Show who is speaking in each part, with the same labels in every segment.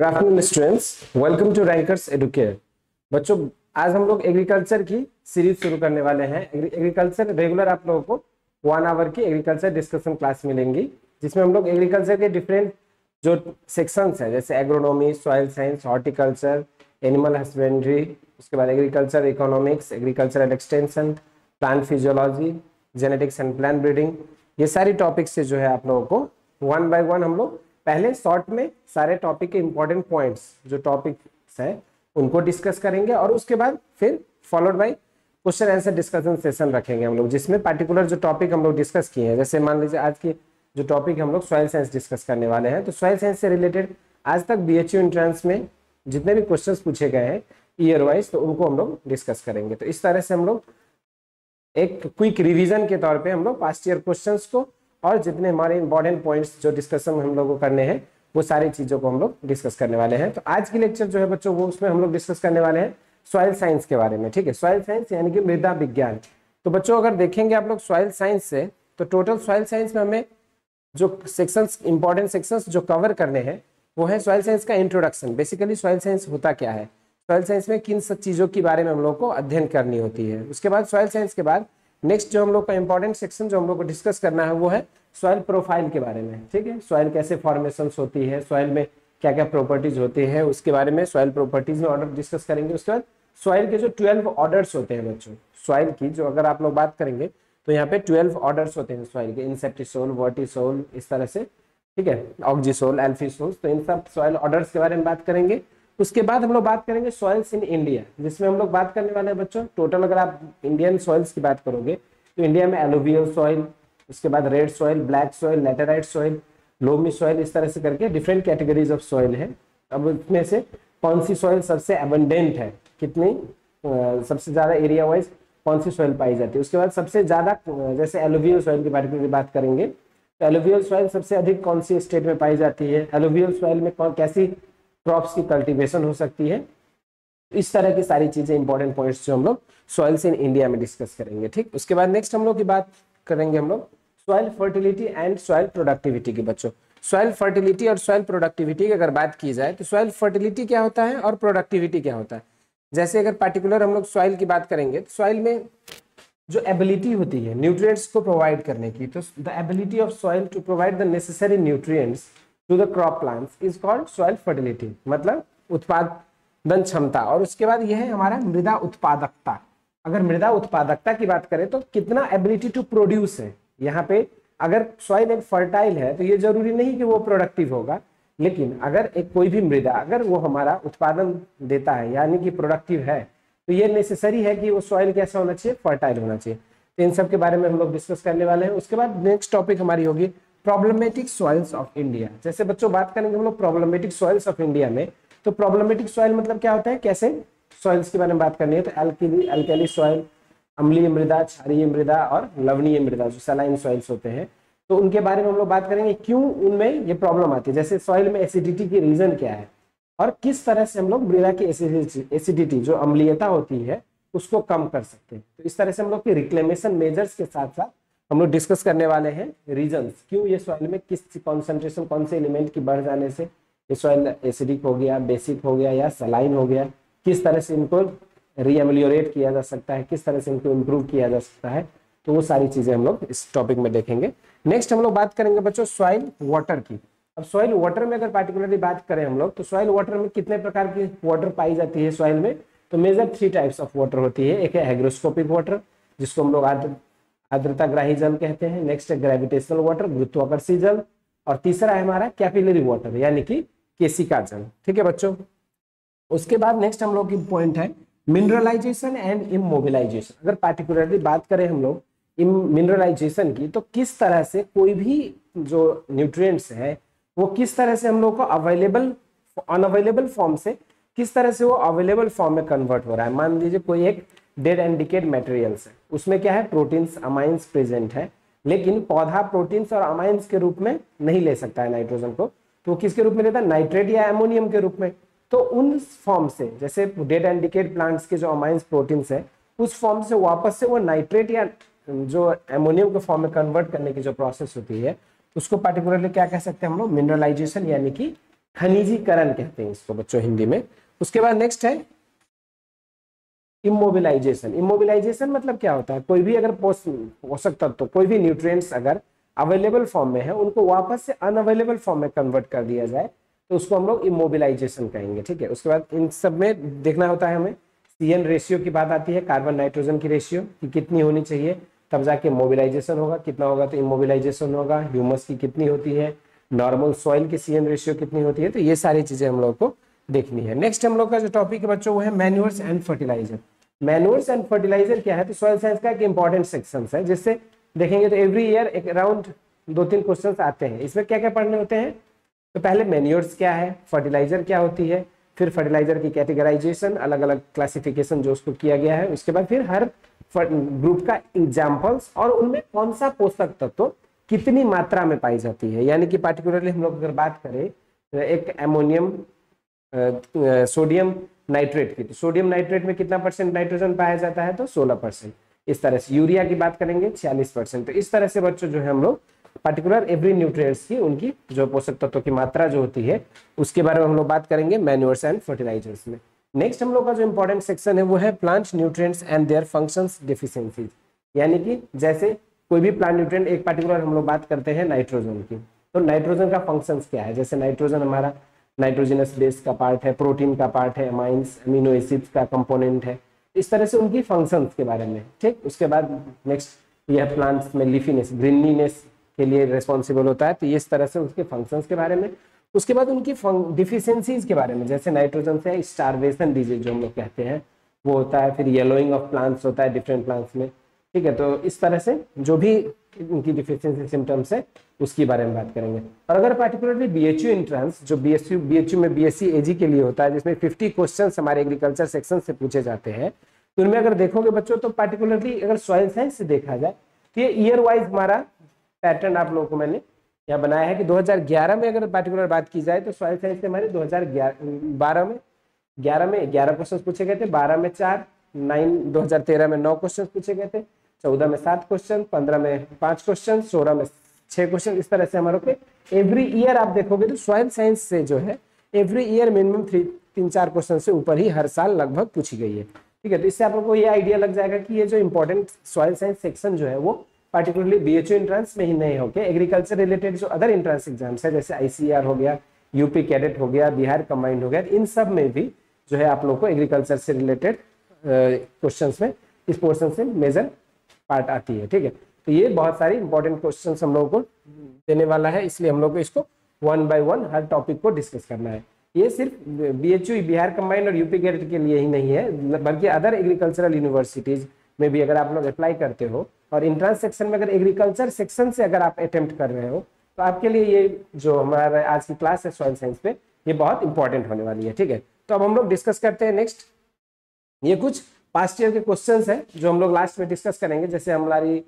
Speaker 1: Good afternoon students welcome to Rankers Educare बच्चों, आज हम लोग एग्रीकल्चर की सीरीज़ शुरू करने वाले हैं। एग्रीकल्चर रेगुलर आप लोगों को वन आवर की एग्रीकल्चर डिस्कशन क्लास मिलेंगी, जिसमें हम लोग एग्रीकल्चर के डिफरेंट जो सेक्शंस हैं, जैसे agronomy soil science horticulture animal husbandry उसके बाद agriculture economics agricultural extension plant physiology genetics and plant breeding ये सारी टॉपिक्स से जो है आप लोगों को वन बाय वन हम लोग पहले शॉर्ट में सारे टॉपिक के इंपॉर्टेंट पॉइंट्स जो टॉपिक्स हैं, उनको डिस्कस करेंगे और उसके बाद फिर followed by question answer discussion session रखेंगे हम लोग, जिसमें पर्टिकुलर जो टॉपिक हम लोग डिस्कस किए हैं। जैसे मान लीजिए आज की जो टॉपिक हम लोग सॉइल साइंस डिस्कस करने वाले हैं तो सॉइल साइंस से रिलेटेड आज तक बी एच में जितने भी क्वेश्चन पूछे गए हैं ईयर वाइज तो उनको हम लोग डिस्कस करेंगे। तो इस तरह से हम लोग एक क्विक रिविजन के तौर पे हम लोग पास्ट ईयर क्वेश्चंस को और जितने हमारे इंपॉर्टेंट पॉइंट्स जो डिस्कशन हम लोग को करने हैं, वो सारी चीज़ों को हम लोग डिस्कस करने वाले हैं। तो आज की लेक्चर जो है बच्चों, वो उसमें हम लोग डिस्कस करने वाले हैं सॉइल साइंस के बारे में, ठीक है? सॉइल साइंस यानी कि मृदा विज्ञान। तो बच्चों, अगर देखेंगे आप लोग सॉइल साइंस से तो टोटल सॉइल साइंस में हमें जो सेक्शंस इंपॉर्टेंट सेक्शंस जो कवर करने हैं, वो है सॉइल साइंस का इंट्रोडक्शन बेसिकली सॉइल साइंस होता क्या है? सॉइल साइंस में किन सब चीज़ों के बारे में हम लोग को अध्ययन करनी होती है। उसके बाद सॉइल साइंस के बाद नेक्स्ट जो हम लोग का इंपॉर्टेंट सेक्शन जो हम लोग को डिस्कस करना है, वो है सॉइल प्रोफ़ाइल के बारे में, ठीक है? सॉइल कैसे फॉर्मेशन होती है सॉइल में क्या क्या प्रॉपर्टीज़ होती है, उसके बारे में सॉइल प्रॉपर्टीज़ में ऑर्डर डिस्कस करेंगे। उसके बाद सॉइल के जो ट्वेल्व ऑर्डर्स होते हैं बच्चों सॉइल की जो अगर आप लोग बात करेंगे तो यहाँ पे ट्वेल्व ऑर्डर्स होते हैं सॉइल के। इंसेप्टिसोल वर्टिसोल इस तरह से, ठीक है? ऑक्जीसोल एल्फिसोल तो इन सब सॉइल ऑर्डर्स के बारे में बात करेंगे। उसके बाद हम लोग बात करेंगे सॉइल्स इन इंडिया जिसमें हम लोग बात करने वाले हैं बच्चों। टोटल अगर आप इंडियन सॉइल्स की बात करोगे तो इंडिया में एलोवियल सॉइल उसके बाद red soil black soil laterite soil loamy soil इस तरह से करके डिफरेंट कैटेगरीज ऑफ़ सॉइल है। अब उसमें से कौन सी सॉइल सबसे एबंडेंट है? कितनी सबसे ज़्यादा एरिया वाइज कौन सी सॉइल पाई जाती है? उसके बाद सबसे ज़्यादा जैसे एलोवियल सॉइल के बारे में बात करेंगे तो एलोवियल सॉइल सबसे अधिक कौन सी स्टेट में पाई जाती है? एलोवियल सॉइल में कौन कैसी क्रॉप्स की कल्टीवेशन हो सकती है। इस तरह की सारी चीज़ें इंपॉर्टेंट पॉइंट्स जो हम लोग सॉइल्स इन इंडिया में डिस्कस करेंगे, ठीक? उसके बाद नेक्स्ट हम लोग की बात करेंगे हम लोग soil fertility and soil productivity की बच्चों। सॉइल फर्टिलिटी और सॉइल प्रोडक्टिविटी की अगर बात की जाए तो सॉइल फर्टिलिटी क्या होता है और प्रोडक्टिविटी क्या होता है? जैसे अगर पर्टिकुलर हम लोग सॉइल की बात करेंगे तो सॉइल में जो एबिलिटी होती है न्यूट्रिएंट्स को प्रोवाइड करने की तो the ability of soil to provide the necessary nutrients to the crop plants is called soil fertility मतलब उत्पादन क्षमता। और उसके बाद यह है हमारा मृदा उत्पादकता। अगर मृदा उत्पादकता की बात करें तो कितना एबिलिटी टू प्रोड्यूस है? यहाँ पे अगर सॉइल एक फर्टाइल है तो ये ज़रूरी नहीं कि वो प्रोडक्टिव होगा। लेकिन अगर एक कोई भी मृदा, अगर वो हमारा उत्पादन देता है, यानी कि प्रोडक्टिव है तो ये नेसेसरी है कि वो सॉइल कैसा होना चाहिए? फर्टाइल होना चाहिए। तो इन सब के बारे में हम लोग डिस्कस करने वाले हैं। उसके बाद नेक्स्ट टॉपिक हमारी होगी प्रॉब्लमेटिक सॉइल्स ऑफ़ इंडिया जैसे बच्चों बात करेंगे हम लोग प्रॉब्लमेटिक सॉइल्स ऑफ़ इंडिया में तो प्रॉब्लमेटिक सॉइल मतलब क्या होता है? कैसे? सॉइल्स के बारे में बात करनी है तो एल्किली एल्केली सॉइल अम्लीय मृदा, क्षारीय मृदा और लवणीय मृदा, जो सलाइन सॉइल्स होते हैं। तो उनके बारे में हम लोग बात करेंगे, क्यों उनमें ये प्रॉब्लम आती है? जैसे सॉइल में एसिडिटी की रीजन क्या है? और किस तरह से हम लोग मृदा की एसिडिटी जो अम्लीयता होती है, उसको कम कर सकते हैं? तो इस तरह से हम लोग की रिक्लेमेशन मेजर्स के साथ साथ हम लोग डिस्कस करने वाले हैं रीजन क्यों ये सॉइल में किस कॉन्सेंट्रेशन कौन से एलिमेंट की बढ़ जाने से ये सॉइल एसिडिक हो गया बेसिक हो गया या सलाइन हो गया? किस तरह से इनको रीएमलियोरेट किया जा सकता है? किस तरह से इनको इम्प्रूव किया जा सकता है? तो वो सारी चीज़ें हम लोग इस टॉपिक में देखेंगे. नेक्स्ट हम लोग बात करेंगे बच्चों सॉइल वाटर की. अब सॉइल वाटर में अगर पार्टिकुलरली बात करें हम लोग तो सॉइल वाटर में कितने प्रकार की वाटर पाई जाती है सॉइल में? तो major three types of water होती है. एक है हाइग्रोस्कोपिक वाटर जिसको हम लोग आर्द्रता ग्राही जल कहते हैं। नेक्स्ट है ग्रेविटेशनल वाटर गुरुत्वाकर्षी जल। और तीसरा है हमारा कैपिलरी वाटर यानी कि केसिका जल। ठीक है बच्चों? उसके बाद नेक्स्ट हम लोग की पॉइंट है मिनरलाइजेशन एंड इमोबिलाइजेशन अगर पार्टिकुलरली बात करें हम लोग मिनरलाइजेशन की तो किस तरह से कोई भी जो न्यूट्रिएंट्स है, वो किस तरह से हम लोग को अवेलेबल अनअवेलेबल फॉर्म से किस तरह से वो अवेलेबल फॉर्म में कन्वर्ट हो रहा है? मान लीजिए कोई एक डेड एंड डिकेड है। उसमें क्या है? प्रोटीन्स अमाइंस प्रेजेंट है। लेकिन पौधा प्रोटीन्स और अमाइंस के रूप में नहीं ले सकता है नाइट्रोजन को। तो किसके रूप में लेता है? नाइट्रेट या एमोनियम के रूप में। तो उन फॉर्म से, जैसे डेड एंड डिकेड प्लांट्स के जो अमाइंस प्रोटीन्स है, उस फॉर्म से वापस से वो नाइट्रेट या जो एमोनियम के फॉर्म में कन्वर्ट करने की जो प्रोसेस होती है, उसको पर्टिकुलरली क्या कह सकते हैं हम लोग? मिनरलाइजेशन यानी कि खनिजीकरण कहते हैं इसको बच्चों हिंदी में। उसके बाद नेक्स्ट है इमोबिलाइजेशन इमोबिलाइजेशन मतलब क्या होता है? कोई भी अगर पोषक तत्व, कोई भी न्यूट्रिएंट्स अगर अवेलेबल फॉर्म में है, उनको वापस से अनअवेलेबल फॉर्म में कन्वर्ट कर दिया जाए तो उसको हम लोग इमोबिलाइजेशन कहेंगे, ठीक है? उसके बाद इन सब में देखना होता है हमें सी एन रेशियो की बात आती है कार्बन नाइट्रोजन की रेशियो की कितनी होनी चाहिए, तब जाके मोबिलाइजेशन होगा। कितना होगा तो इमोबिलाइजेशन होगा। ह्यूमस की कितनी होती है? नॉर्मल सॉइल की सी एन रेशियो कितनी होती है? तो ये सारी चीज़ें हम लोग को देखनी है। नेक्स्ट हम लोग का जो टॉपिक है बच्चों, वो है manures and fertilizer manures and fertilizer क्या है? तो सॉइल साइंस का एक इंपॉर्टेंट सेक्शन है, जिससे देखेंगे तो एवरी ईयर एक अराउंड दो तीन क्वेश्चन आते हैं। इसमें क्या क्या पढ़ने होते हैं? तो पहले मैन्योर्स क्या है फर्टिलाइज़र क्या होती है, फिर फर्टिलाइज़र की कैटेगराइजेशन अलग अलग क्लासिफिकेशन जो उसको किया गया है, उसके बाद फिर हर ग्रुप का एग्जाम्पल्स और उनमें कौन सा पोषक तत्व कितनी मात्रा में पाई जाती है? यानी कि पार्टिकुलरली हम लोग अगर बात करें तो एक एमोनियम सोडियम नाइट्रेट की। तो सोडियम नाइट्रेट में कितना परसेंट नाइट्रोजन पाया जाता है? तो 16 परसेंट। इस तरह से यूरिया की बात करेंगे 46 परसेंट। तो इस तरह से बच्चों जो है हम लोग पर्टिकुलर एवरी न्यूट्रिएंट्स की, उनकी जो पोषक तत्वों की मात्रा जो होती है, उसके बारे में हम लोग बात करेंगे मैन्यूअर्स एंड फर्टिलाइजर्स में। नेक्स्ट हम लोग का जो इंपॉर्टेंट सेक्शन है, वो है plant nutrients and their functions deficiencies यानी कि जैसे कोई भी प्लांट न्यूट्रिएंट एक पर्टिकुलर हम लोग बात करते हैं नाइट्रोजन की। तो नाइट्रोजन का फ़ंक्शंस क्या है? जैसे नाइट्रोजन हमारा नाइट्रोजनस बेस का पार्ट है, प्रोटीन का पार्ट है अमाइंस अमीनो एसिड्स का कंपोनेंट है। इस तरह से उनकी फ़ंक्शंस के बारे में, ठीक? उसके बाद नेक्स्ट यह प्लांट्स में लिफीनेस ग्रीनीनेस के लिए रिस्पॉन्सिबल होता है। तो इस तरह से उसके फ़ंक्शंस के बारे में। उसके बाद उनकी डिफिशेंसीज के बारे में, जैसे नाइट्रोजन से स्टारवेशन डिज़ीज़ जो हम लोग कहते हैं, वो होता है, फिर येलोइंग ऑफ़ प्लांट्स होता है डिफरेंट प्लांट्स में, ठीक है? तो इस तरह से जो भी उनकी डिफिशियंसी सिम्टम्स है, उसके बारे में बात करेंगे। और अगर particularly B H U entrance जो B S U B H U में बी एस सी एजी के लिए होता है, जिसमें फिफ्टी क्वेश्चन हमारे एग्रीकल्चर सेक्शन से पूछे जाते हैं तो उनमें अगर देखोगे बच्चों तो पर्टिकुलरली अगर सॉइल साइंस से देखा जाए तो ये ईयर वाइज हमारा पैटर्न आप लोगों को मैंने यहाँ बनाया है कि 2011 में अगर पर्टिकुलर बात की जाए तो सॉइल साइंस से हमारे 2012 में 11 में 11 क्वेश्चन पूछे गए थे 12 में चार नाइन 2013 में नौ क्वेश्चन पूछे गए थे। 14 में सात क्वेश्चन 15 में पाँच क्वेश्चन 16 में छह क्वेश्चन इस तरह से हमारे एवरी ईयर आप देखोगे तो सॉइल साइंस से जो है एवरी ईयर मिनिमम थ्री तीन, चार क्वेश्चन से ऊपर ही हर साल लगभग पूछी गई है। ठीक है तो इससे आप लोग को ये आइडिया लग जाएगा कि ये जो इंपॉर्टेंट सॉइल साइंस सेक्शन जो है वो पर्टिकुलरली बी एच एंट्रेंस में ही नहीं होके एग्रीकल्चर रिलेटेड जो अदर एंट्रेंस एग्ज़ाम्स है, जैसे आईसीआर हो गया यूपी कैडेट हो गया बिहार कंबाइंड हो गया, इन सब में भी जो है आप लोग को एग्रीकल्चर से रिलेटेड क्वेश्चन में इस पोर्सन से मेजर पार्ट आती है, ठीक है? तो ये बहुत सारी इंपॉर्टेंट क्वेश्चन हम लोगों को देने वाला है, इसलिए हम लोग को इसको वन बाय वन हर टॉपिक को डिस्कस करना है। ये सिर्फ़ बी एच बिहार कंबाइंड और यूपी कैडेट के लिए ही नहीं है, बल्कि अदर एग्रीकल्चरल यूनिवर्सिटीज में भी अगर आप लोग अप्लाई करते हो, और इंट्रांस सेक्शन में अगर एग्रीकल्चर सेक्शन से अगर आप अटेम्प्ट कर रहे हो तो आपके लिए ये जो हमारा आज की क्लास है सॉइल साइंस पे, ये बहुत इंपॉर्टेंट होने वाली है, ठीक है? तो अब हम लोग डिस्कस करते हैं नेक्स्ट ये कुछ पास्ट ईयर के क्वेश्चन है, जो हम लोग लास्ट में डिस्कस करेंगे, जैसे हमारी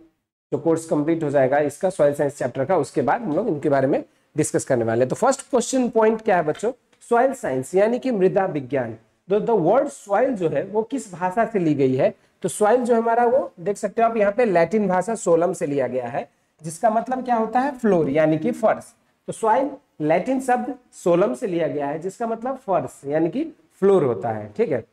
Speaker 1: जो कोर्स कंप्लीट हो जाएगा, इसका सॉइल साइंस चैप्टर का, उसके बाद हम लोग इनके बारे में डिस्कस करने वाले तो फ़र्स्ट क्वेश्चन पॉइंट क्या है बच्चों? सॉइल साइंस यानी कि मृदा विज्ञान। द वर्ड सॉइल जो है, वो किस भाषा से ली गई है? तो सॉइल जो हमारा, वो देख सकते हो आप, यहाँ पे लैटिन भाषा सोलम से लिया गया है, जिसका मतलब क्या होता है? फ्लोर यानी कि फर्श। तो सॉइल लैटिन शब्द सोलम से लिया गया है, जिसका मतलब फर्श, यानी कि फ्लोर होता है, ठीक है?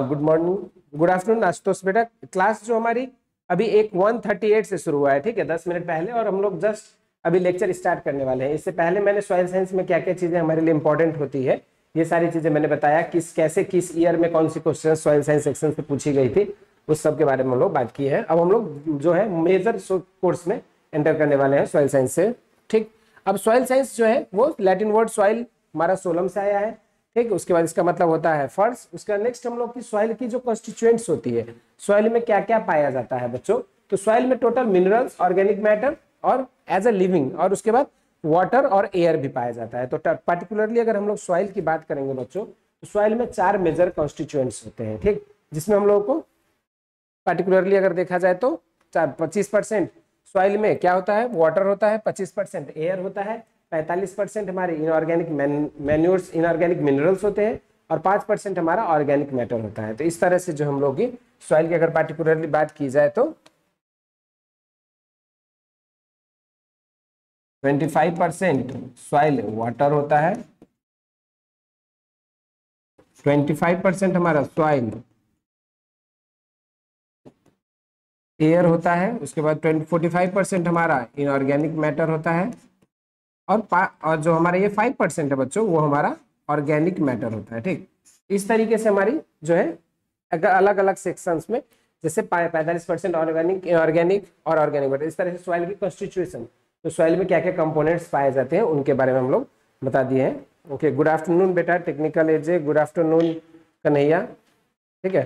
Speaker 1: Good morning good afternoon Ashutosh बेटा। क्लास जो हमारी अभी एक 138 से शुरू हुआ है, ठीक है? दस मिनट पहले और हम लोग जस्ट अभी लेक्चर स्टार्ट करने वाले हैं। इससे पहले मैंने सॉइल साइंस में क्या क्या चीज़ें हमारे लिए इंपॉर्टेंट होती है, ये सारी चीज़ें मैंने बताया किस, कैसे, किस ईयर में कौन सी क्वेश्चन सॉइल साइंस सेक्शन से पूछी गई थी, उस सब के बारे में हम लोग बात की है। अब हम लोग जो है मेजर कोर्स में एंटर करने वाले हैं सॉइल साइंस से, ठीक? अब सॉइल साइंस जो है, वो लैटिन वर्ड सॉइल हमारा सोलम से आया है। ठीक, उसके बाद इसका मतलब होता है फ़र्स्ट उसका नेक्स्ट हम लोग की सॉइल की जो कॉन्स्टिट्यूएंट्स होती है सॉइल में क्या क्या पाया जाता है बच्चों? तो सॉइल में टोटल मिनरल्स ऑर्गेनिक मैटर और एज ए लिविंग और उसके बाद वाटर और एयर भी पाया जाता है। तो पर्टिकुलरली अगर हम लोग सॉइल की बात करेंगे बच्चों तो सॉइल में चार मेजर कॉन्स्टिट्यूएंट्स होते हैं, ठीक? जिसमें हम लोगों को पर्टिकुलरली अगर देखा जाए तो चार पच्चीस परसेंट सॉइल में क्या होता है? वाटर होता है, पच्चीस परसेंट एयर होता है पैंतालीस परसेंट हमारे इनऑर्गेनिक मैन्यूर्स इनऑर्गेनिक मिनरल्स होते हैं और पाँच परसेंट हमारा ऑर्गेनिक मैटर होता है। तो इस तरह से जो हम लोग की सॉइल की अगर पर्टिकुलरली बात की जाए तो 25 परसेंट सॉइल वाटर होता है। 25 परसेंट हमारा सॉइल एयर होता है। उसके बाद ट्वेंटी फोर्टी फाइव परसेंट हमारा इनऑर्गेनिक मैटर होता है। और और जो हमारा ये फाइव परसेंट है बच्चों, वो हमारा ऑर्गेनिक मैटर होता है, ठीक? इस तरीके से हमारी जो है, अगर अलग अलग सेक्शंस में, जैसे पैंतालीस परसेंट ऑर्गेनिक इनऑर्गेनिक और ऑर्गेनिक मैटर इस तरह से सॉइल की कॉन्स्टिट्यूशन तो सॉइल में क्या क्या कंपोनेंट्स पाए जाते हैं, उनके बारे में हम लोग बता दिए हैं। ओके गुड आफ्टरनून बेटा technical AJ good afternoon Kanhaiya, ठीक है?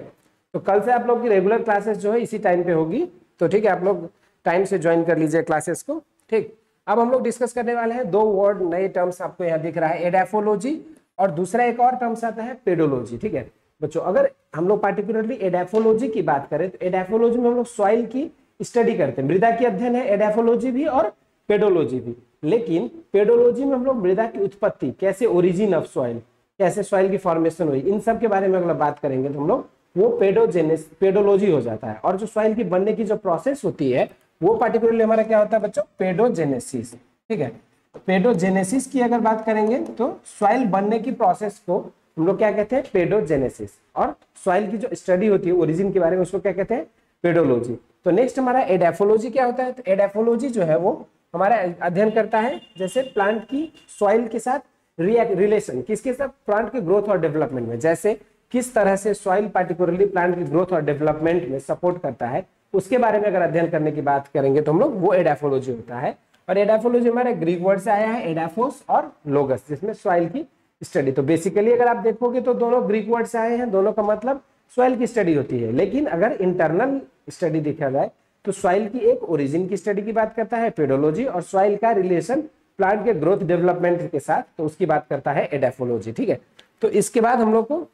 Speaker 1: तो कल से आप लोग की रेगुलर क्लासेस जो है, इसी टाइम पे होगी। तो ठीक है, आप लोग टाइम से ज्वाइन कर लीजिए क्लासेस को, ठीक? अब हम लोग डिस्कस करने वाले हैं, दो वर्ड नए टर्म्स आपको यहाँ दिख रहा है एडेफोलॉजी और दूसरा एक और टर्म्स आता है पेडोलॉजी ठीक है? बच्चों, अगर हम लोग पार्टिकुलरली एडेफोलॉजी की बात करें तो एडेफोलॉजी में हम लोग सॉइल की स्टडी करते हैं। मृदा की अध्ययन है एडेफोलॉजी भी और पेडोलॉजी भी। लेकिन पेडोलॉजी में हम लोग मृदा की उत्पत्ति, कैसे ओरिजिन ऑफ़ सॉइल कैसे सॉइल की फॉर्मेशन हुई, इन सब के बारे में अगर बात करेंगे तो हम लोग, वो पेडोजेनेस पेडोलॉजी हो जाता है। और जो सॉइल की बनने की जो प्रोसेस होती है वो पार्टिकुलरली हमारा क्या होता है बच्चों? पेडोजेनेसिस ठीक है? पेडोजेनेसिस की अगर बात करेंगे तो सॉइल बनने की प्रोसेस को हम लोग क्या कहते हैं? पेडोजेनेसिस और सॉइल की जो स्टडी होती है ओरिजिन के बारे में उसको क्या कहते हैं? पेडोलॉजी तो नेक्स्ट हमारा एडेफोलॉजी क्या होता है? तो एडेफोलॉजी जो है वो हमारा अध्ययन करता है, जैसे प्लांट की सॉइल के साथ रिलेशन किसके साथ? प्लांट के ग्रोथ और डेवलपमेंट में। जैसे किस तरह से सॉइल पार्टिकुलरली प्लांट की ग्रोथ और डेवलपमेंट में सपोर्ट करता है उसके बारे में अगर अध्ययन करने की बात करेंगे तो हम लोग, वो एडाफोलॉजी होता है। और एडाफोलॉजी हमारे ग्रीक वर्ड से आया है, एडाफोस और लोगस, जिसमें सॉइल की स्टडी। तो बेसिकली अगर आप देखोगे तो दोनों ग्रीक वर्ड से आए हैं, दोनों का मतलब सॉइल की स्टडी होती है। लेकिन अगर इंटरनल स्टडी देखा जाए तो सॉइल की एक ओरिजिन की स्टडी की बात करता है पेडोलॉजी और सॉइल का रिलेशन प्लांट के ग्रोथ डेवलपमेंट के साथ तो उसकी बात करता है एडेफोलॉजी, ठीक है? तो इसके बाद हम लोग को,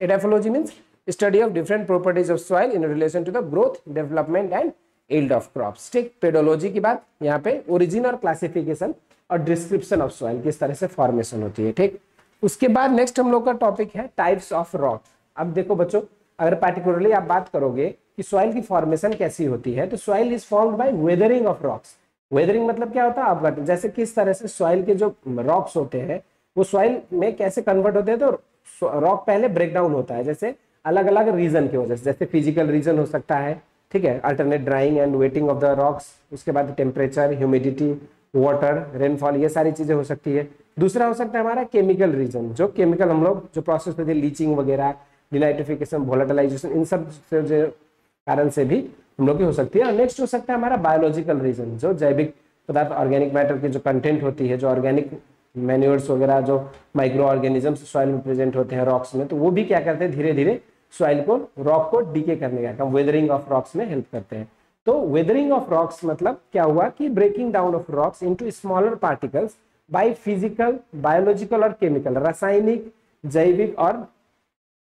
Speaker 1: edaphology means study of different properties of soil in relation to the growth development and yield of crops ठीक पेडोलॉजी की बात, यहाँ पे ओरिजिन और क्लासिफिकेशन और डिस्क्रिप्शन ऑफ़ सॉइल किस तरह से फॉर्मेशन होती है, ठीक? उसके बाद नेक्स्ट हम लोग का टॉपिक है टाइप्स ऑफ़ रॉक अब देखो बच्चों, अगर पार्टिकुलरली आप बात करोगे कि सॉइल की फॉर्मेशन कैसी होती है तो soil is formed by weathering of rocks weathering मतलब क्या होता है? आप जैसे किस तरह से सॉइल के जो रॉक्स होते हैं, वो सॉइल में कैसे कन्वर्ट होते हैं तो रॉक पहले ब्रेक डाउन होता है, जैसे अलग अलग रीजन की वजह से। जैसे फ़िज़िकल रीजन हो सकता है, ठीक है alternate drying and wetting of the rocks उसके बाद टेम्परेचर ह्यूमिडिटी वाटर रेनफॉल ये सारी चीज़ें हो सकती है। दूसरा हो सकता है हमारा केमिकल रीजन जो केमिकल हम लोग, जो प्रोसेस होती है लीचिंग वगैरह डिनाइट्रिफिकेशन वोलेटलाइजेशन इन सबसे कारण से भी हम लोग की हो सकती है। और नेक्स्ट हो सकता है हमारा बायोलॉजिकल रीजन जो जैविक पदार्थ ऑर्गेनिक मैटर की जो कंटेंट होती है, जो ऑर्गेनिक मैन्योर्स वगैरह, जो माइक्रो ऑर्गेनिज्म सॉइल में प्रेजेंट होते हैं रॉक्स में तो वो भी क्या करते हैं धीरे धीरे सॉइल को रॉक को डीके करने का काम वेदरिंग ऑफ़ रॉक्स में हेल्प करते हैं। तो वेदरिंग ऑफ़ रॉक्स मतलब क्या हुआ कि breaking down of rocks into smaller particles by physical biological और केमिकल रासायनिक, जैविक और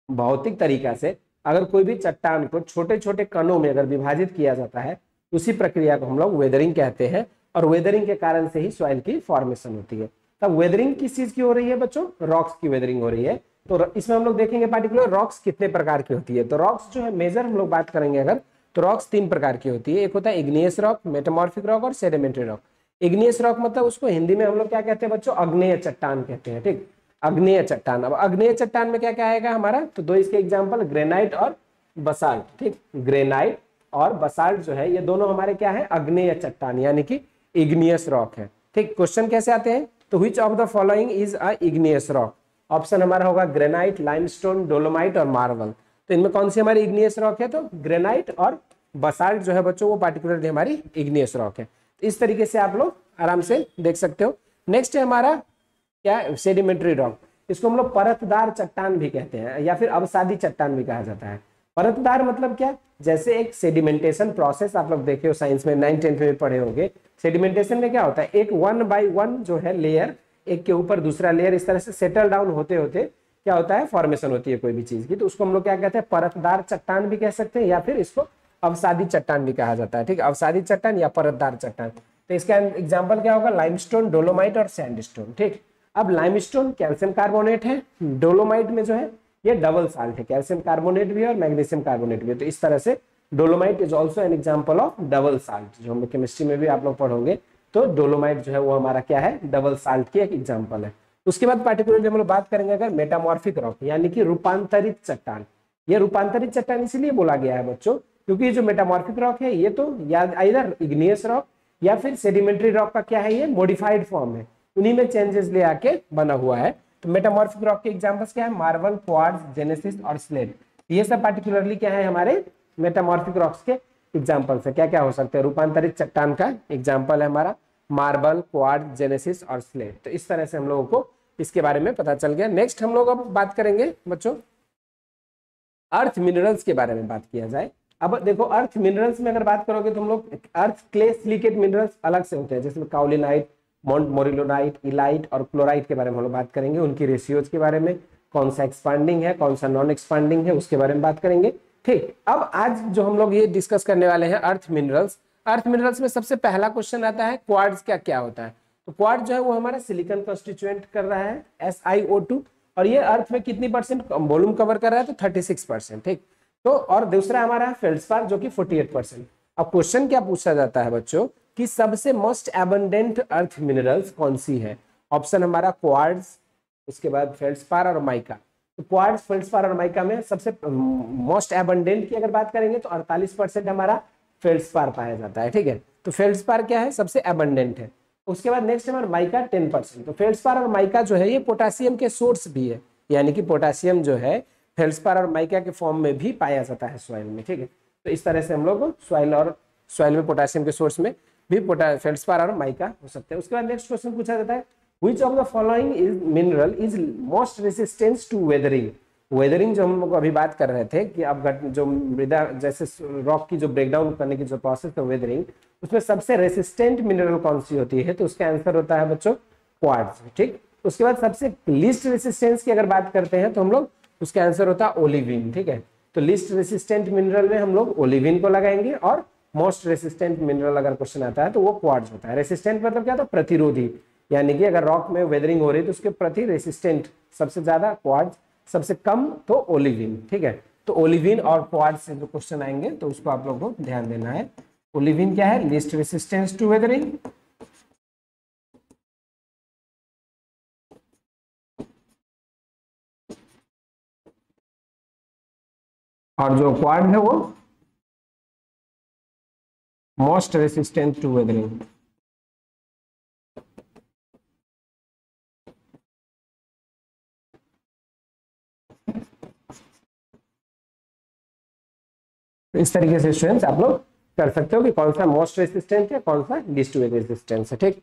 Speaker 1: भौतिक तरीका से अगर कोई भी चट्टान को छोटे छोटे कणों में अगर विभाजित किया जाता है, उसी प्रक्रिया को हम लोग वेदरिंग कहते हैं और वेदरिंग के कारण से ही सॉइल की फॉर्मेशन होती है। तब वेदरिंग किस चीज़ की हो रही है बच्चों? रॉक्स की वेदरिंग हो रही है। तो इसमें हम लोग देखेंगे पार्टिकुलर रॉक्स कितने प्रकार की होती है। तो रॉक्स जो है मेजर हम लोग बात करेंगे अगर तो रॉक्स तीन प्रकार की होती है। एक होता है इग्नियस रॉक मेटामॉर्फिक रॉक और सेडिमेंट्री रॉक इग्नियस रॉक मतलब उसको हिंदी में हम लोग क्या कहते हैं बच्चों, अग्नेय चट्टान कहते हैं, ठीक? अग्नेय चट्टान। अब अग्नेय चट्टान में क्या क्या आएगा हमारा? तो दो इसके एग्ज़ाम्पल ग्रेनाइट और बसाल्ट ठीक? ग्रेनाइट और बसाल्ट जो है, ये दोनों हमारे क्या है? अग्नेय चट्टान, यानी कि इग्नियस रॉक है। ठीक? क्वेश्चन कैसे आते हैं? तो which of the following is a igneous rock option हमारा होगा ग्रेनाइट, लाइमस्टोन, डोलोमाइट और मार्बल। तो इनमें कौन सी हमारी इग्नियस रॉक है? तो ग्रेनाइट और बसाल्ट जो है बच्चों, वो पार्टिकुलरली हमारी इग्नियस रॉक है। तो इस तरीके से आप लोग आराम से देख सकते हो। नेक्स्ट है हमारा, क्या सेडिमेंट्री रॉक इसको हम लोग परतदार चट्टान भी कहते हैं, या फिर अवसादी चट्टान भी कहा जाता है। परतदार मतलब क्या? जैसे एक सेडिमेंटेशन प्रोसेस आप लोग देखे हो साइंस में नाइन टेंथ में पढ़े होंगे। सेडिमेंटेशन में क्या होता है? एक वन बाई वन जो है लेयर एक के ऊपर दूसरा लेयर इस तरह से सेटल डाउन होते होते क्या होता है? फॉर्मेशन होती है कोई भी चीज़ की। तो उसको हम लोग क्या कहते हैं? परतदार चट्टान भी कह सकते हैं या फिर इसको अवसादी चट्टान भी कहा जाता है, ठीक है? अवसादी चट्टान या परतदार चट्टान। तो इसका एग्ज़ाम्पल क्या होगा? लाइमस्टोन डोलोमाइट और सैंडस्टोन ठीक? अब लाइमस्टोन कैल्शियम कार्बोनेट है। डोलोमाइट में जो है, ये डबल साल्ट है। कैल्शियम कार्बोनेट भी है और मैग्नीशियम कार्बोनेट भी है। तो इस तरह से dolomite is also an example of double salt जो हम केमिस्ट्री में भी आप लोग पढ़ोगे। तो डोलोमाइट जो है वो हमारा क्या है? डबल साल्ट की एक एग्ज़ाम्पल है। उसके बाद पार्टिकुलरली हम लोग बात करेंगे अगर मेटामॉर्फिक रॉक यानी कि रूपांतरित चट्टान। ये रूपांतरित चट्टान इसीलिए बोला गया है बच्चों, क्योंकि जो मेटामॉर्फिक रॉक है, ये तो या इधर इग्नियस रॉक या फिर सेडिमेंट्री रॉक का क्या है ये? मॉडिफाइड फॉर्म है। उन्हीं में चेंजेस ले आके बना हुआ है। तो मेटामॉर्फिक रॉक के एग्जांपल्स क्या है? मार्बल क्वार्ट्ज जेनेसिस और स्लेट ये सब पार्टिकुलरली क्या है हमारे मेटामॉर्फिक रॉक्स के। एग्जांपल्स है। क्या क्या हो सकते हैं? रूपांतरित चट्टान का एग्ज़ाम्पल है हमारा। मार्बल क्वार्ट जेनेसिस और स्लेट तो इस तरह से हम लोगों को इसके बारे में पता चल गया। नेक्स्ट हम लोग अब बात करेंगे, बच्चों। अर्थ मिनरल्स के बारे में बात किया जाए। अब देखो अर्थ मिनरल्स में अगर बात करोगे तो हम लोग अर्थ क्ले सिलिकेट मिनरल्स अलग से होते हैं। जैसे काउलिनाइट मॉन्ट मोरिलोनाइट इलाइट और क्लोराइट के बारे में हम लोग बात करेंगे। उनकी रेशियोज के बारे में कौन सा एक्सपांडिंग है, कौन सा नॉन एक्सपांडिंग है, उसके बारे में बात करेंगे। ठीक, अब आज जो हम लोग ये डिस्कस करने वाले हैं अर्थ मिनरल्स अर्थ मिनरल्स में सबसे पहला क्वेश्चन आता है क्वार्ट्ज क्या क्या होता है? तो क्वार्ट जो है वो हमारा सिलिकॉन कॉन्स्टिट्यूएंट कर रहा है एस आई ओ टू और ये अर्थ में कितनी परसेंट वॉल्यूम कवर कर रहा है तो थर्टी सिक्स परसेंट ठीक। तो और दूसरा हमारा है फेल्डस्पार जो कि फोर्टी एट परसेंट अब क्वेश्चन क्या पूछा जाता है बच्चों? कि सबसे मोस्ट एबंडेंट अर्थ मिनरल्स कौन सी है? ऑप्शन हमारा क्वार्ट्स उसके बाद फेल्डस्पार और माइका तो फेल्डस्पार और माइका में सबसे मोस्ट एबंडेंट की अगर बात करेंगे तो 48 परसेंट हमारा फेल्डस्पार पाया जाता है, ठीक है? तो फेल्डस्पार क्या है? सबसे एबंडेंट है। उसके बाद नेक्स्ट हमारा माइका टेन परसेंट। तो फेल्डस्पार और माइका जो है, ये पोटासियम के सोर्स भी है। यानी कि पोटासियम जो है फेल्डस्पार और माइका के फॉर्म में भी पाया जाता है सॉइल में, ठीक है? तो इस तरह से हम लोग सॉइल और सॉइल में पोटासियम के सोर्स में भी पोटा फेल्डस्पार और माइका हो सकते हैं। उसके बाद नेक्स्ट क्वेश्चन पूछा जाता है which of the following is mineral is most resistance to weathering weathering जो हम लोग अभी बात कर रहे थे कि अब जो मृदा जैसे रॉक की जो ब्रेकडाउन करने की जो प्रोसेस है वेदरिंग उसमें सबसे रेसिस्टेंट मिनरल कौन सी होती है? तो उसका आंसर होता है बच्चों क्वार्ट्ज ठीक? उसके बाद सबसे लिस्ट रेसिस्टेंस की अगर बात करते हैं तो हम लोग, उसका आंसर होता है ओलिविन ठीक है? तो लिस्ट रेसिस्टेंट मिनरल में हम लोग ओलिविन को लगाएँगे और मोस्ट रेसिस्टेंट मिनरल अगर क्वेश्चन आता है तो वो क्वार्ट्ज होता है। रेसिस्टेंट मतलब क्या? था प्रतिरोधी। यानी कि अगर रॉक में वेदरिंग हो रही है तो उसके प्रति रेसिस्टेंट सबसे ज़्यादा क्वार्ट्ज सबसे कम तो ओलिविन ठीक है? तो ओलिविन और क्वार्ट्ज से जो क्वेश्चन आएँगे तो उसको आप लोग को ध्यान देना है। ओलिविन क्या है? लिस्ट रेसिस्टेंस टू वेदरिंग और जो क्वाड है वो मोस्ट रेसिस्टेंट टू वेदरिंग इस तरीके से स्टूडेंट्स आप लोग कर सकते हो कि कौन सा मोस्ट रेसिस्टेंट है, कौन सा लिस्ट रेसिस्टेंस है, ठीक?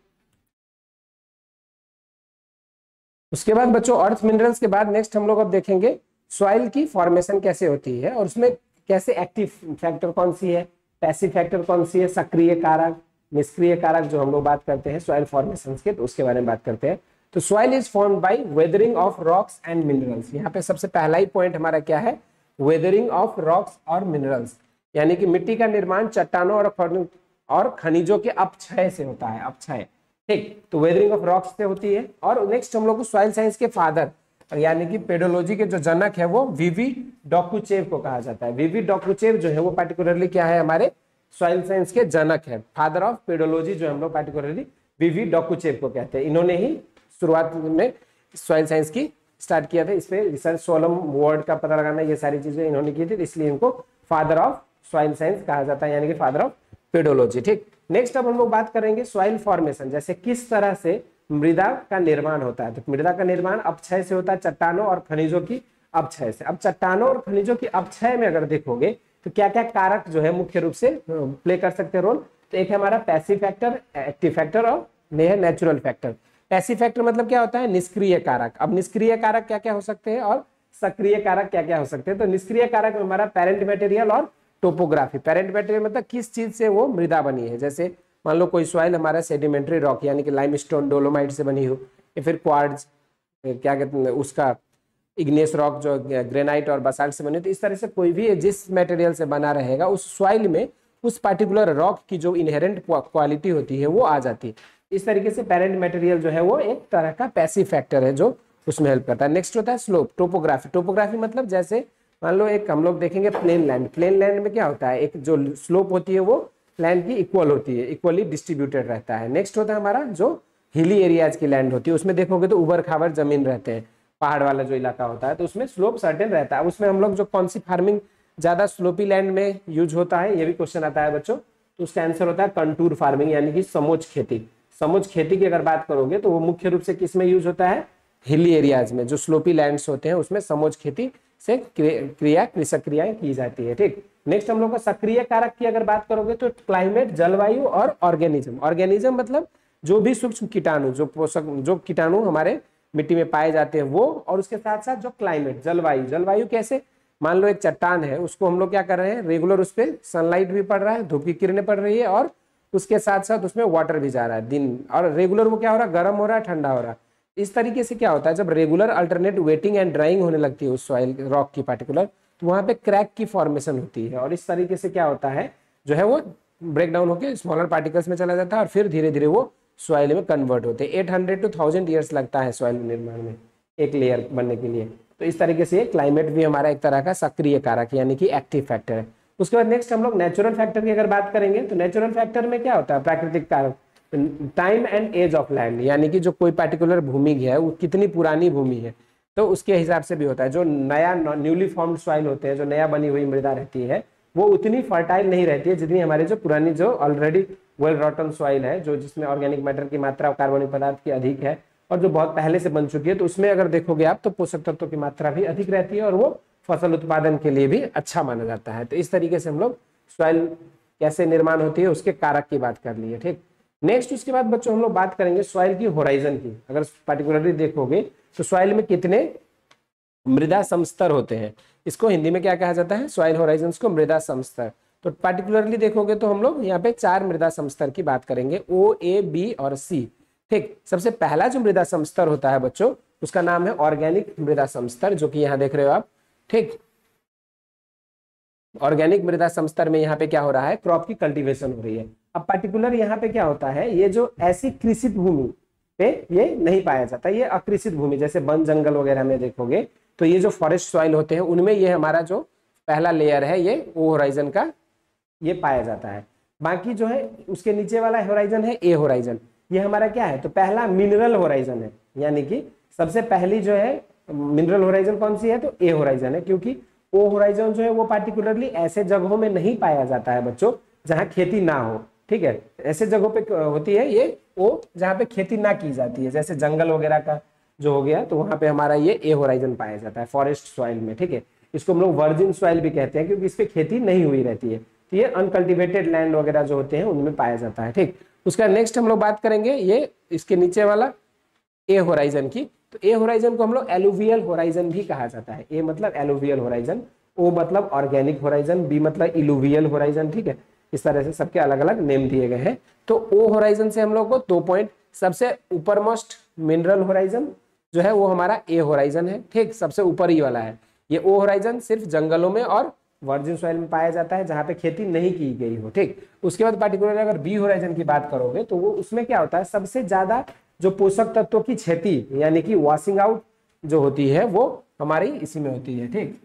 Speaker 1: उसके बाद बच्चों अर्थ मिनरल्स के बाद नेक्स्ट हम लोग अब देखेंगे सॉइल की फॉर्मेशन कैसे होती है और उसमें कैसे एक्टिव फैक्टर कौन सी है? पैसिव फैक्टर कौन सी है? सक्रिय कारक, निष्क्रिय कारक जो हम लोग बात करते हैं सॉइल फॉर्मेशन के तो उसके बारे में बात करते हैं। तो soil is form by weathering of rocks and minerals यहाँ पे सबसे पहला ही पॉइंट हमारा क्या है? वेदरिंग ऑफ़ रॉक्स और मिनरल्स यानी कि मिट्टी का निर्माण चट्टानों और और खनिजों के अपक्षय से होता है अपक्षय ठीक तो वेदरिंग ऑफ़ रॉक्स से होती है। और नेक्स्ट हम लोग सॉइल साइंस के फादर यानी कि पेडोलॉजी के जो जनक है वो वीवी डॉकुचेव को कहा जाता है। वीवी डॉकुचेव जो है वो पार्टिकुलरली क्या है हमारे सॉइल साइंस के जनक है। फादर ऑफ़ पेडोलॉजी जो हम लोग पार्टिकुलरली वीवी डॉकुचेव को कहते हैं। इन्होंने ही शुरुआत में सॉइल साइंस की स्टार्ट किया था। इस पे रिसर्च सोलम वर्ड का पता लगाना, ये सारी चीज़ें इन्होंने की थी इसलिए इनको फादर ऑफ़ सॉइल साइंस कहा जाता है, यानी कि फादर ऑफ़ पेडोलॉजी, ठीक? नेक्स्ट अब हम लोग बात करेंगे सॉइल फॉर्मेशन, जैसे किस तरह से मृदा का निर्माण होता है। तो मृदा का निर्माण अपक्षय से होता है, चट्टानों और खनिजों की अपक्षय से। अब चट्टानों और खनिजों की अपक्षय में अगर देखोगे तो क्या क्या कारक जो है मुख्य रूप से प्ले कर सकते हैं रोल तो एक है हमारा पैसिव फैक्टर एक्टिव फैक्टर और नेचुरल फैक्टर पैसिव फैक्टर मतलब क्या होता है? निष्क्रिय कारक। अब निष्क्रिय कारक क्या क्या हो सकते हैं और सक्रिय कारक क्या क्या हो सकते हैं? तो निष्क्रिय कारक में हमारा पेरेंट मटेरियल और टोपोग्राफी पेरेंट मटेरियल मतलब किस चीज़ से वो मृदा बनी है? जैसे मान लो कोई सॉइल हमारा सेडिमेंट्री रॉक यानी कि लाइमस्टोन डोलोमाइट से बनी हो, या फिर क्वार्ड्स क्या कहते हैं, उसका इग्नेस रॉक जो ग्रेनाइट और बसाल्ट से बने तो इस तरह से कोई भी जिस मटेरियल से बना रहेगा, उस सॉइल में उस पर्टिकुलर रॉक की जो इनहेरेंट क्वालिटी होती है, वो आ जाती है। इस तरीके से पेरेंट मटेरियल जो है वो एक तरह का पैसिव फैक्टर है जो उसमें हेल्प करता है। नेक्स्ट होता है स्लोप टोपोग्राफी टोपोग्राफी मतलब जैसे मान लो एक हम लोग देखेंगे प्लेन लैंड प्लेन लैंड में क्या होता है? एक जो स्लोप होती है वो लैंड की इक्वल होती है इक्वली डिस्ट्रीब्यूटेड रहता है। नेक्स्ट होता है हमारा जो हिली एरियाज़ की लैंड होती है, उसमें देखोगे तो उबर खाबर ज़मीन रहते हैं। पहाड़ वाला जो इलाका होता है तो उसमें स्लोप सर्टेन रहता है। उसमें हम लोग जो कौन सी फ़ार्मिंग ज़्यादा स्लोपी लैंड में यूज़ होता है, ये भी क्वेश्चन आता है बच्चों। तो उसका आंसर होता है कंटूर फ़ार्मिंग यानी कि समोच खेती। समोच खेती की अगर बात करोगे तो वो मुख्य रूप से किसमें यूज़ होता है? हिली एरियाज़ में, जो स्लोपी लैंड्स होते हैं, उसमें समोच खेती से क्रिया कृषक क्रियाएँ की जाती है, ठीक? नेक्स्ट हम लोग का सक्रिय कारक की अगर बात करोगे तो क्लाइमेट जलवायु और ऑर्गेनिज्म ऑर्गेनिज्म मतलब जो भी सूक्ष्म कीटाणु, जो पोषक, जो कीटाणु हमारे मिट्टी में पाए जाते हैं, वो और उसके साथ साथ जो क्लाइमेट जलवायु। जलवायु कैसे? मान लो एक चट्टान है, उसको हम लोग क्या कर रहे हैं? रेगुलर उस पर सनलाइट भी पड़ रहा है, धूप की किरणें पड़ रही है और उसके साथ साथ उसमें वाटर भी जा रहा है, दिन। और रेगुलर वो क्या हो रहा है? गर्म हो रहा है, ठंडा हो रहा है। इस तरीके से क्या होता है, जब regular alternate wetting and drying होने लगती है उस सॉइल रॉक की पार्टिकुलर तो वहाँ पे क्रैक की फॉर्मेशन होती है। और इस तरीके से क्या होता है, जो है वो ब्रेक डाउन होकर स्मॉलर पार्टिकल्स में चला जाता है और फिर धीरे धीरे वो सॉइल में कन्वर्ट होते हैं। Eight hundred to thousand years लगता है सॉइल निर्माण में, एक लेयर बनने के लिए। तो इस तरीके से क्लाइमेट भी हमारा एक तरह का सक्रिय कारक, यानी कि एक्टिव फैक्टर है। उसके बाद नेक्स्ट हम लोग नेचुरल फैक्टर की अगर बात करेंगे तो नेचुरल फैक्टर में क्या होता है? प्राकृतिक कारक time and age of land यानी कि जो कोई पर्टिकुलर भूमि है, वो कितनी पुरानी भूमि है तो उसके हिसाब से भी होता है। जो नया न्यूली फॉर्म्ड सॉइल होते हैं, जो नया बनी हुई मृदा रहती है, वो उतनी फर्टाइल नहीं रहती है, जितनी हमारी जो पुरानी, जो ऑलरेडी वेल रॉटन सॉइल है, जो जिसमें ऑर्गेनिक मैटर की मात्रा कार्बनिक पदार्थ की अधिक है, और जो बहुत पहले से बन चुकी है तो उसमें अगर देखोगे आप तो पोषक तत्वों की मात्रा भी अधिक रहती है, और वो फ़सल उत्पादन के लिए भी अच्छा माना जाता है। तो इस तरीके से हम लोग सॉइल कैसे निर्माण होती है, उसके कारक की बात कर ली है, ठीक? नेक्स्ट उसके बाद बच्चों, हम लोग बात करेंगे सॉइल की होराइजन की। अगर पर्टिकुलरली देखोगे तो सॉइल में कितने मृदा समस्तर होते हैं। इसको हिंदी में क्या कहा जाता है? सॉइल होराइजन को मृदा समस्तर। तो पर्टिकुलरली देखोगे तो हम लोग यहाँ पे चार मृदा समस्तर की बात करेंगे ओ ए बी और सी ठीक? सबसे पहला जो मृदा समस्तर होता है बच्चों, उसका नाम है ऑर्गेनिक मृदा समस्तर, जो कि यहाँ देख रहे हो आप। ठीक। ऑर्गेनिक मृदा समस्तर में यहाँ पे क्या हो रहा है? क्रॉप की कल्टीवेशन हो रही है। अब पर्टिकुलर यहाँ पे क्या होता है? ये जो ऐसी कृषित भूमि पे ये नहीं पाया जाता। ये अकृषित भूमि, जैसे वन जंगल वगैरह में देखोगे तो ये जो फॉरेस्ट सॉइल होते हैं, उनमें ये हमारा जो पहला लेयर है, ये ओ होराइजन का ये पाया जाता है। बाकी जो है, उसके नीचे वाला होराइजन है ए होराइजन ये हमारा क्या है? तो पहला मिनरल होराइजन है। यानी कि सबसे पहली जो है मिनरल होराइजन कौन सी है? तो ए होराइजन है, क्योंकि ओ होराइजन जो है, वो पार्टिकुलरली ऐसे जगहों में नहीं पाया जाता है बच्चों, जहाँ खेती ना हो, ठीक है? ऐसे जगहों पे होती है ये ओ जहाँ पे खेती ना की जाती है, जैसे जंगल वगैरह का जो हो गया तो वहाँ पे हमारा ये ए होराइजन पाया जाता है फॉरेस्ट सॉइल में, ठीक है? इसको हम लोग वर्जिन सॉइल भी कहते हैं, क्योंकि इस पर खेती नहीं हुई रहती है। तो ये अनकल्टिवेटेड लैंड वगैरह जो होते हैं, उनमें पाया जाता है, ठीक? उसका नेक्स्ट हम लोग बात करेंगे, ये इसके नीचे वाला ए होराइजन की। तो ए होराइजन को हम लोग एलुवियल होराइजन भी कहा जाता है। ए मतलब एलुवियल होराइजन ओ मतलब ऑर्गेनिक होराइजन बी मतलब इलुवियल होराइजन ठीक है? इस तरह से सबके अलग अलग नेम दिए गए हैं। तो ओ होराइजन से हम लोग को दो पॉइंट सबसे ऊपर मोस्ट मिनरल होराइजन जो है वो हमारा ए होराइजन है, ठीक? सबसे ऊपर ही वाला है। ये ओ होराइजन सिर्फ़ जंगलों में और वर्जिन सॉइल में पाया जाता है, जहाँ पे खेती नहीं की गई हो, ठीक? उसके बाद पर्टिकुलर अगर बी होराइजन की बात करोगे तो वो उसमें क्या होता है? सबसे ज़्यादा जो पोषक तत्वों की क्षति, यानी कि वॉशिंग आउट जो होती है, वो हमारी इसी में होती है, ठीक?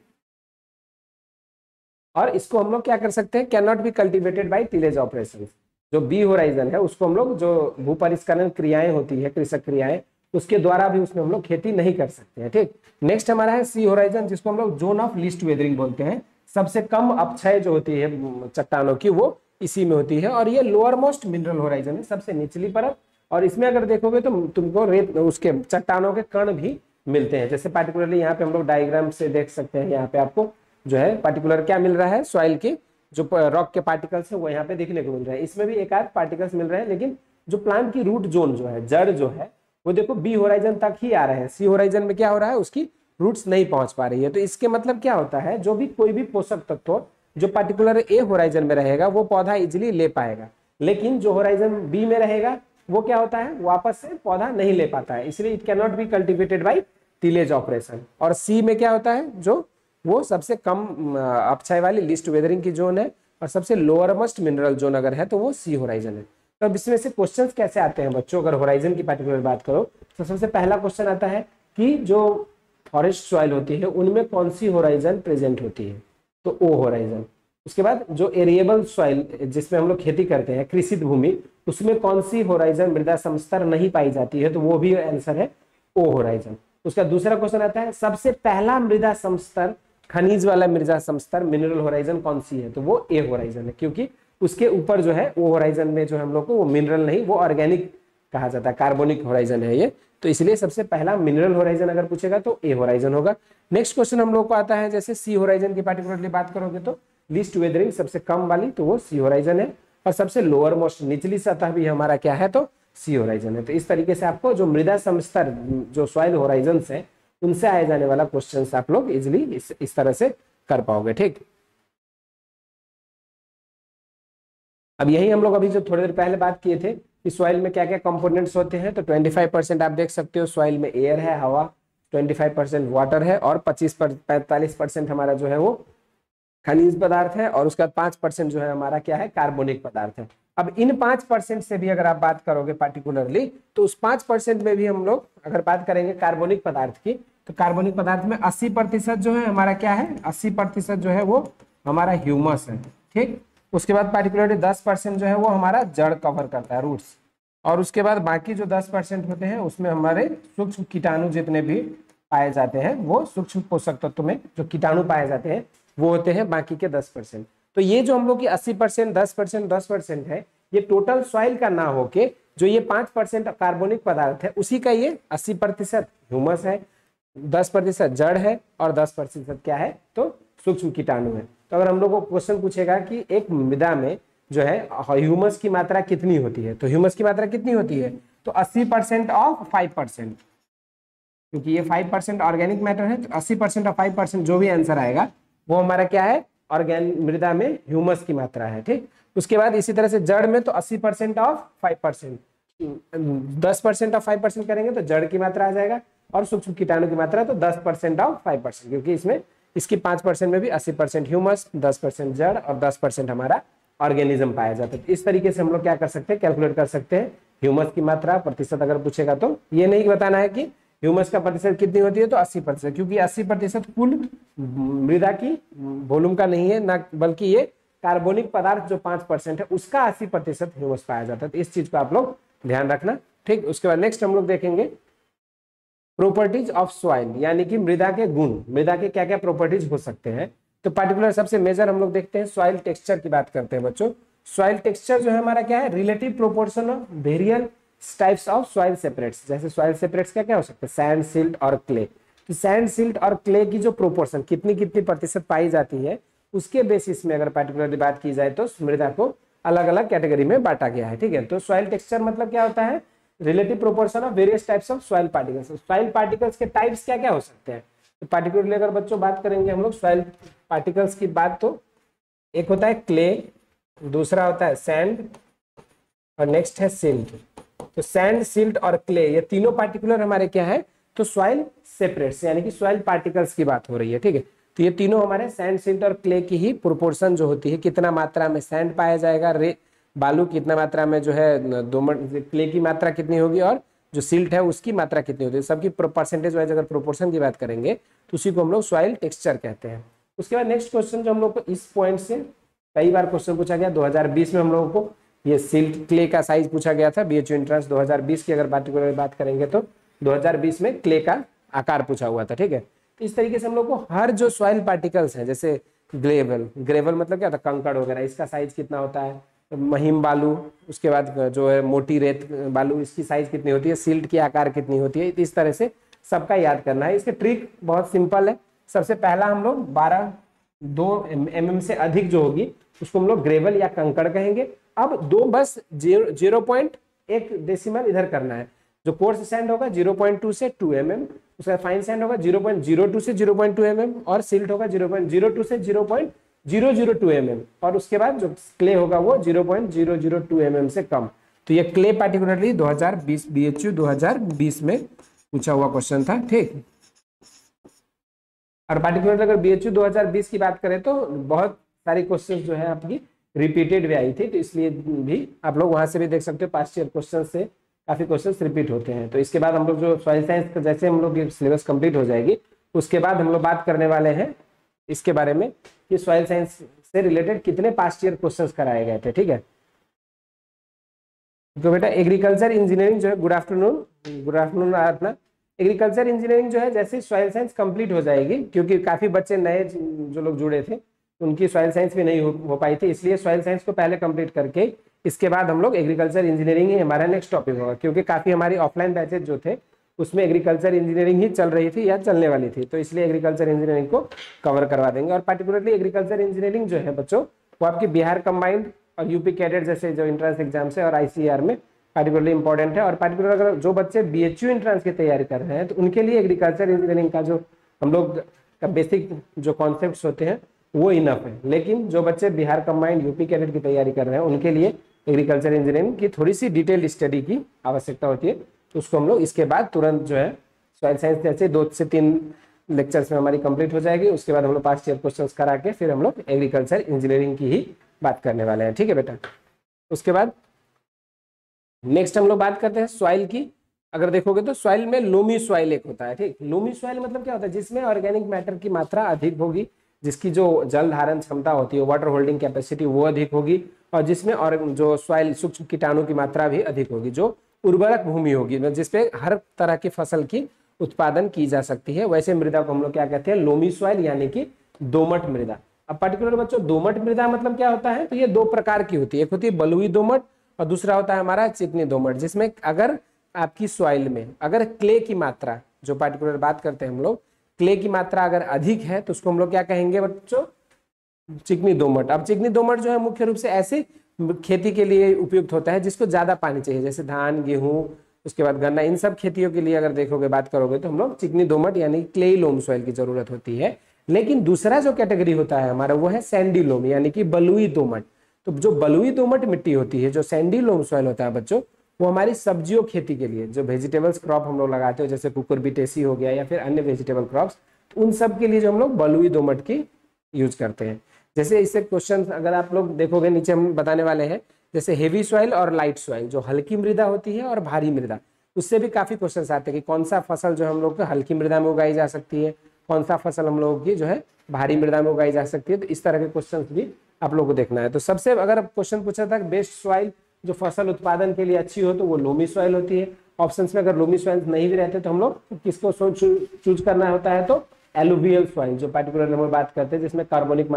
Speaker 1: और इसको हम लोग क्या कर सकते हैं? Can not be cultivated by tillage operation जो बी होराइजन है, उसको हम लोग जो भू परिष्करण क्रियाएँ होती है, कृषक क्रियाएँ, उसके द्वारा भी उसमें हम लोग खेती नहीं कर सकते हैं, ठीक? नेक्स्ट हमारा है सी होराइजन जिसको हम लोग जोन ऑफ़ लिस्ट वेदरिंग बोलते हैं। सबसे कम अपक्षय जो होती है, चट्टानों की, वो इसी में होती है। और ये लोअर मोस्ट मिनरल होराइजन है, सबसे निचली परत। और इसमें अगर देखोगे तो तुमको रेत, उसके चट्टानों के कण भी मिलते हैं। जैसे पार्टिकुलरली यहाँ पे हम लोग डायग्राम से देख सकते हैं, यहाँ पे आपको जो है पार्टिकुलर क्या मिल रहा है सॉइल के जो रॉक के पार्टिकल्स है, वो यहाँ पे देखने को मिल रहा है। इसमें भी एक आध पार्टिकल्स मिल रहे हैं, लेकिन जो प्लांट की रूट जोन जो है, जड़ जो है, वो देखो बी होराइजन तक ही आ रहे हैं। सी होराइजन में क्या हो रहा है, उसकी रूट्स नहीं पहुँच पा रही है। तो इसके मतलब क्या होता है, जो भी कोई भी पोषक तत्व जो पर्टिकुलर ए होराइजन में रहेगा, वो पौधा इजिली ले पाएगा। लेकिन जो होराइजन बी में रहेगा वो क्या होता है? वापस से पौधा नहीं ले पाता है। इसलिए it can not be cultivated by tillage operation और सी में क्या होता है? जो वो सबसे कम अपछाई वाली लिस्ट वेदरिंग की जोन है और सबसे लोअर मस्ट मिनरल जोन अगर है तो वो सी होराइजन है। तो अब इसमें से क्वेश्चंस कैसे आते हैं बच्चों? अगर होराइजन की पर्टिकुलर बात करो तो सबसे पहला क्वेश्चन आता है कि जो फॉरेस्ट सॉइल होती है, उनमें कौन सी होराइजन प्रेजेंट होती है? तो ओ होराइजन उसके बाद जो एरिएबल सॉइल जिसमें हम लोग खेती करते हैं, कृषि भूमि उसमें कौन सी होराइजन मृदा समस्तर नहीं पाई जाती है? तो वो भी आंसर है ओ होराइजन उसका दूसरा क्वेश्चन आता है, सबसे पहला मृदा समस्तर, खनिज वाला मृदा समस्तर मिनरल होराइजन कौन सी है? तो वो ए होराइजन है, क्योंकि उसके ऊपर जो है वो होराइजन में जो हम लोग को वो मिनरल नहीं, वो ऑर्गेनिक कहा जाता है कार्बोनिक होराइजन है ये। तो इसलिए सबसे पहला मिनरल होराइजन अगर पूछेगा तो ए होराइजन होगा। नेक्स्ट क्वेश्चन हम लोग को आता है, जैसे सी होराइजन की पार्टिकुलरली बात करोगे तो लिस्ट वेदरिंग सबसे कम वाली तो वो सी होराइजन है। और सबसे लोअर मोस्ट निचली सतह भी हमारा क्या है तो सी होराइजन है। तो इस तरीके से आपको जो मृदा समस्तर जो सॉइल होराइजन है उनसे आए जाने वाला क्वेश्चन आप लोग इजिली इस, इस तरह से कर पाओगे ठीक? अब यही हम लोग अभी जो थोड़ी देर पहले बात किए थे कि सॉइल में क्या क्या कंपोनेंट्स होते हैं तो 25 परसेंट आप देख सकते हो सॉइल में एयर है हवा 25 परसेंट वाटर है और 25 पर पैंतालीस परसेंट हमारा जो है वो खनिज पदार्थ है और उसके बाद पाँच परसेंट जो है हमारा क्या है? कार्बोनिक पदार्थ है। अब इन पाँच परसेंट से भी अगर आप बात करोगे पार्टिकुलरली तो उस पाँच परसेंट में भी हम लोग अगर बात करेंगे कार्बोनिक पदार्थ की तो कार्बोनिक पदार्थ में अस्सी प्रतिशत जो है हमारा क्या है? अस्सी प्रतिशत जो है वो हमारा ह्यूमस है। ठीक? उसके बाद पार्टिकुलरली दस परसेंट जो है वो हमारा जड़ कवर करता है रूट्स और उसके बाद बाकी जो दस परसेंट होते हैं, उसमें हमारे सूक्ष्म कीटाणु जितने भी पाए जाते हैं, वो सूक्ष्म पोषक तत्व में जो कीटाणु पाए जाते हैं वो होते हैं बाकी के दस परसेंट। तो ये जो हम लोग की अस्सी परसेंट, दस परसेंट दस परसेंट है, ये टोटल सॉइल का ना होके जो ये पाँच परसेंट कार्बोनिक पदार्थ है, उसी का ये अस्सी प्रतिशत ह्यूमस है, दस प्रतिशत जड़ है और दस प्रतिशत क्या है? तो सूक्ष्म कीटाणु है। तो अगर हम लोग को क्वेश्चन पूछेगा कि एक मृदा में जो है ह्यूमस की मात्रा कितनी होती है? तो ह्यूमस की मात्रा कितनी होती है? तो अस्सी परसेंट ऑफ़ फाइव परसेंट। क्योंकि ये फाइव परसेंट ऑर्गेनिक मैटर है तो अस्सी परसेंट ऑफ़ फाइव परसेंट जो भी आंसर आएगा वो हमारा क्या है? ऑर्गेन मृदा में ह्यूमस की मात्रा है, ठीक? उसके बाद इसी तरह से जड़ में तो 80 परसेंट ऑफ़ फाइव परसेंट। दस परसेंट ऑफ़ फाइव परसेंट करेंगे तो जड़ की मात्रा आ जाएगा और सूक्ष्म कीटाणु की मात्रा तो दस परसेंट ऑफ़ फाइव परसेंट, क्योंकि इसमें, इसकी पाँच परसेंट में भी अस्सी परसेंट ह्यूमस दस परसेंट जड़ और दस परसेंट हमारा ऑर्गेनिज्म पाया जाता है। तो इस तरीके से हम लोग क्या कर सकते हैं? कैलकुलेट कर सकते हैं। ह्यूमस की मात्रा प्रतिशत अगर पूछेगा तो। ये नहीं बताना है कि ह्यूमस का प्रतिशत कितनी होती है तो 80 प्रतिशत, क्योंकि 80 प्रतिशत कुल मृदा की वॉल्यूम का नहीं है, ना बल्कि ये कार्बोनिक पदार्थ जो पाँच परसेंट है, उसका 80 प्रतिशत ह्यूमस पाया जाता है। तो इस चीज़ को आप लोग ध्यान रखना। ठीक, उसके बाद नेक्स्ट हम लोग देखेंगे प्रॉपर्टीज़ ऑफ़ सॉइल यानी कि मृदा के गुण। मृदा के क्या क्या प्रॉपर्टीज़ हो सकते हैं? तो पर्टिकुलर सबसे मेजर हम लोग देखते हैं सॉइल टेक्सचर की बात करते हैं बच्चों। सॉइल टेक्सचर जो है हमारा क्या है? Relative proportion of various types of soil separates जैसे सॉइल सेपरेट्स क्या क्या हो सकते हैं? सैंड सिल्ट और क्ले तो सैंड सिल्ट और क्ले की जो प्रोपोर्शन कितनी कितनी प्रतिशत पाई जाती है, उसके बेसिस में अगर पर्टिकुलरली बात की जाए तो मृदा को अलग अलग कैटेगरी में बांटा गया है, ठीक है? तो सॉइल टेक्सचर मतलब क्या होता है? Relative proportion of various types of soil particles soil particles के टाइप्स क्या क्या हो सकते हैं? तो पार्टिकुलरली अगर बच्चों बात करेंगे हम लोग सॉइल पार्टिकल्स की बात तो एक होता है क्ले दूसरा होता है सैंड और नेक्स्ट है सिल्ट तो सैंड सिल्ट और क्ले ये तीनों पार्टिकुलर हमारे क्या है? तो सॉइल सेपरेट्स यानी कि सॉइल पार्टिकल्स की बात हो रही है, ठीक है? तो ये तीनों हमारे सैंड सिल्ट और क्ले की ही प्रोपोर्शन जो होती है, कितना मात्रा में सैंड पाया जाएगा, रे, बालू कितना मात्रा में जो है, दो क्ले की मात्रा कितनी होगी और जो सिल्ट है उसकी मात्रा कितनी होती है? सबकी परसेंटेज वाइज अगर प्रोपोर्शन की बात करेंगे तो उसी को हम लोग सॉइल टेक्सचर कहते हैं। उसके बाद नेक्स्ट क्वेश्चन जो हम लोग को इस पॉइंट से, कई बार क्वेश्चन पूछा गया 2020 में हम लोगों को ये सिल्ट क्ले का साइज़ पूछा गया था बी एच एंट्रेंस 2020 की अगर पार्टिकुलर बात करेंगे तो 2020 में क्ले का आकार पूछा हुआ था, ठीक है? तो इस तरीके से हम लोग को हर जो सॉइल पार्टिकल्स है, जैसे ग्रेवल ग्रेवल मतलब क्या है? कंकड़ वगैरह, इसका साइज़ कितना होता है? महीम बालू, उसके बाद जो है मोटी रेत बालू, इसकी साइज़ कितनी होती है? सिल्ट की आकार कितनी होती है? इस तरह से सबका याद करना है। इसके ट्रिक बहुत सिंपल है। सबसे पहला हम लोग बारह, दो एम एम से अधिक जो होगी, उसको हम लोग ग्रेवल या कंकड़ कहेंगे। अब दो बस ज़ीरो ज़ीरो पॉइंट एक डेसिमल इधर करना है। जो कोर्स सैंड होगा 0.2 से 2 एम mm, उसका फाइन सैंड होगा 0.02 से 0.2 एम mm, और सिल्ट होगा 0.02 से 0.002 एम mm, और उसके बाद जो क्ले होगा वो 0.002 एम mm से कम। तो ये क्ले पार्टिकुलरली 2020 बीएचयू 2020 में पूछा हुआ क्वेश्चन था ठीक? और पार्टिकुलर अगर बीएचयू 2020 की बात करें तो बहुत सारी क्वेश्चन जो है आपकी रिपीटेड भी आई थी तो इसलिए भी आप लोग वहाँ से भी देख सकते हो पास्ट ईयर क्वेश्चन से काफ़ी क्वेश्चन रिपीट होते हैं। तो इसके बाद हम लोग जो सॉइल साइंस जैसे हम लोग सिलेबस कंप्लीट हो जाएगी, उसके बाद हम लोग बात करने वाले हैं इसके बारे में कि सॉइल साइंस से रिलेटेड कितने पास्ट ईयर क्वेश्चंस कराए गए थे, ठीक है? तो बेटा एग्रीकल्चर इंजीनियरिंग जो है गुड आफ्टरनून गुड आफ्टरनून अपना एग्रीकल्चर इंजीनियरिंग जो है, जैसे सॉइल साइंस कंप्लीट हो जाएगी, क्योंकि काफ़ी बच्चे नए जो लोग जुड़े थे उनकी सॉयल साइंस भी नहीं हो, हो पाई थी इसलिए सॉइल साइंस को पहले कंप्लीट करके इसके बाद हम लोग एग्रीकल्चर इंजीनियरिंग ही हमारा नेक्स्ट टॉपिक होगा क्योंकि काफ़ी हमारी ऑफलाइन बैचेज जो थे उसमें एग्रीकल्चर इंजीनियरिंग ही चल रही थी या चलने वाली थी तो इसलिए एग्रीकल्चर इंजीनियरिंग को कवर करवा देंगे। और पर्टिकुलरली एग्रीकल्चर इंजीनियरिंग जो है बच्चों वो आपकी बिहार कंबाइंड और यूपी कैडेट जैसे जो इंट्रेंस एग्ज़ाम्स है और आईसीआर में पर्टिकुलरली इंपॉर्टेंट है। और पर्टिकुलर अगर जो बच्चे बी एच यू की तैयारी कर रहे हैं तो उनके लिए एग्रीकल्चर इंजीनियरिंग का जो हम लोग का बेसिक जो कॉन्सेप्ट होते हैं वो इनफ है। लेकिन जो बच्चे बिहार कंबाइंड यूपी कैडेट की तैयारी कर रहे हैं, उनके लिए एग्रीकल्चर इंजीनियरिंग की थोड़ी सी डिटेल स्टडी की आवश्यकता होती है। तो उसको हम लोग इसके बाद तुरंत जो है सॉइल साइंस जैसे दो से तीन लेक्चर्स में हमारी कंप्लीट हो जाएगी। उसके बाद हम लोग पास ईयर क्वेश्चन करा के फिर हम लोग एग्रीकल्चर इंजीनियरिंग की ही बात करने वाले हैं। ठीक है बेटा? उसके बाद नेक्स्ट हम लोग बात करते हैं सॉइल की। अगर देखोगे तो सॉइल में लोमी सॉइल एक होता है, ठीक? लोमी सॉइल मतलब क्या होता है? जिसमें ऑर्गेनिक मैटर की मात्रा अधिक होगी। जिसकी जो जल धारण क्षमता होती है वाटर होल्डिंग कैपेसिटी वो अधिक होगी और जिसमें और जो सॉइल सूक्ष्म कीटाणु की मात्रा भी अधिक होगी, जो उर्वरक भूमि होगी जिसपे हर तरह की फ़सल की उत्पादन की जा सकती है। वैसे मृदा को हम लोग क्या कहते हैं? लोमी सॉइल यानी कि दोमट मृदा। अब पर्टिकुलर बच्चों, दोमट मृदा मतलब क्या होता है? तो ये दो प्रकार की होती है। एक होती है बलुई दोमट और दूसरा होता है हमारा चिकनी दोमट, जिसमें अगर आपकी सॉइल में अगर क्ले की मात्रा, जो पर्टिकुलर बात करते हैं हम लोग क्ले की मात्रा अगर अधिक है तो उसको हम लोग क्या कहेंगे? बच्चों चिकनी दोमट। अब चिकनी दोमट जो है, मुख्य रूप से ऐसे खेती के लिए उपयुक्त होता है, जिसको ज़्यादा पानी चाहिए, जैसे धान, गेहूँ, उसके बाद गन्ना, इन सब खेतियों के लिए अगर देखोगे, बात करोगे तो हम लोग चिकनी दोमट यानी क्ले लोम सॉइल की ज़रूरत होती है। लेकिन दूसरा जो कैटेगरी होता है हमारा, वो है सैंडी लोम, यानी कि बलुई दोमट। तो जो बलुई दोमट मिट्टी होती है, जो सैंडी लोम सॉइल होता है बच्चों वो हमारी सब्जियों खेती के लिए, जो वेजिटेबल्स क्रॉप हम लोग लगाते हो, जैसे कुकर बिटेसी हो गया या फिर अन्य वेजिटेबल क्रॉप्स उन सब के लिए जो हम लोग बलुई दोमट की यूज़ करते हैं। जैसे इससे क्वेश्चन अगर आप लोग देखोगे, नीचे हम बताने वाले हैं, जैसे हेवी सॉइल और लाइट सॉइल जो हल्की मृदा होती है और भारी मृदा, उससे भी काफ़ी क्वेश्चन आते हैं कि कौन सा फ़सल जो हम लोग हल्की मृदा में उगाई जा सकती है, कौन सा फ़सल हम लोगों की जो है भारी मृदा में उगाई जा सकती है तो इस तरह के क्वेश्चन भी आप लोग को देखना है। तो सबसे, अगर क्वेश्चन पूछा था बेस्ट सॉइल जो फ़सल उत्पादन के लिए अच्छी हो तो वो लोमी सॉइल होती है। ऑप्शन में अगर लोमी सॉइल नहीं भी रहते तो हम लोग किसको चूज़ करना होता है तो एलुवियल सॉइल जो पर्टिकुलर हम बात करते हैं, जिसमें कार्बोनिक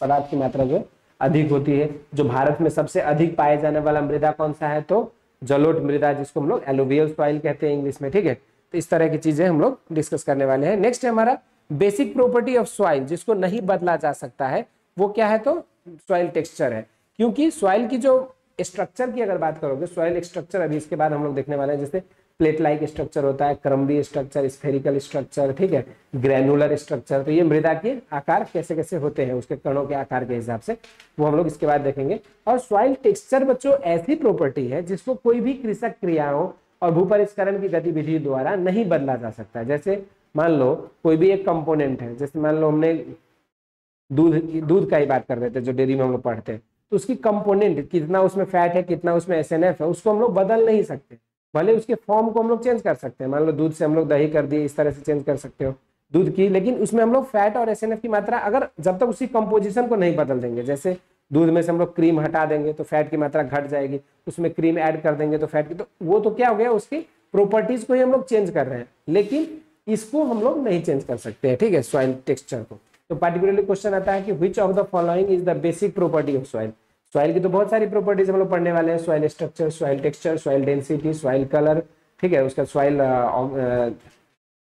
Speaker 1: पदार्थ की मात्रा जो अधिक होती है। जो भारत में सबसे अधिक पाए जाने वाला मृदा कौन सा है तो जलोट मृदा, जिसको हम लोग एलुवियल सॉइल कहते हैं इंग्लिश में, ठीक है? तो इस तरह की चीज़ें हम लोग डिस्कस करने वाले हैं। नेक्स्ट है हमारा बेसिक प्रॉपर्टी ऑफ़ सॉइल जिसको नहीं बदला जा सकता है, वो क्या है तो सॉइल टेक्सचर है। क्योंकि सॉइल की जो स्ट्रक्चर की अगर बात करोगे सॉइल स्ट्रक्चर अभी इसके बाद हम लोग देखने वाले हैं, जैसे प्लेट लाइक स्ट्रक्चर होता है, क्रम्बी स्ट्रक्चर स्फेरिकल स्ट्रक्चर ठीक है? ग्रेनुलर स्ट्रक्चर तो ये मृदा के आकार कैसे कैसे होते हैं, उसके कणों के आकार के हिसाब से, वो हम लोग इसके बाद देखेंगे। और सॉइल टेक्सचर बच्चों, ऐसी प्रॉपर्टी है जिसको कोई भी कृषक क्रियाओं और भूपरिष्करण की गतिविधि द्वारा नहीं बदला जा सकता। जैसे मान लो, कोई भी एक कंपोनेंट है, जैसे मान लो हमने दूध दूध का ही बात कर रहे थे, जो डेयरी में हम लोग पढ़ते हैं। तो उसकी कंपोनेंट कितना उसमें फैट है, कितना उसमें एसएनएफ है, उसको हम लोग बदल नहीं सकते। भले उसके फॉर्म को हम लोग चेंज कर सकते हैं। मान लो दूध से हम लोग दही कर दिए, इस तरह से चेंज कर सकते हो दूध की, लेकिन उसमें हम लोग फैट और एसएनएफ की मात्रा अगर जब तक उसकी कंपोजिशन को नहीं बदल देंगे, जैसे दूध में से हम लोग क्रीम हटा देंगे तो फैट की मात्रा घट जाएगी, उसमें क्रीम ऐड कर देंगे तो फैट की तो वो तो क्या हो गया, उसकी प्रॉपर्टीज़ को ही हम लोग चेंज कर रहे हैं। लेकिन इसको हम लोग नहीं चेंज कर सकते हैं, ठीक है सॉइल टेक्सचर को। तो पर्टिकुलरली क्वेश्चन आता है कि which of the following is the basic property of soil soil की तो बहुत सारी प्रॉपर्टीज़ हम लोग पढ़ने वाले हैं. Soil structure soil texture soil density soil colour ठीक है, उसका सॉइल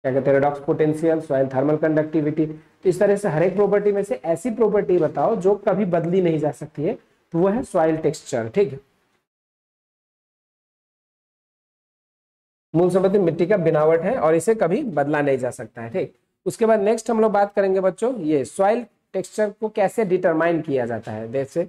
Speaker 1: क्या कहते हैं redox potential soil thermal conductivity तो इस तरह से हर एक प्रॉपर्टी में से ऐसी प्रॉपर्टी बताओ जो कभी बदली नहीं जा सकती है. तो वो है सॉइल टेक्सचर ठीक है? मूल संपत्ति मिट्टी का बिनावट है और इसे कभी बदला नहीं जा सकता है, ठीक? उसके बाद नेक्स्ट हम लोग बात करेंगे बच्चों, ये सॉइल टेक्सचर को कैसे डिटरमाइन किया जाता है? जैसे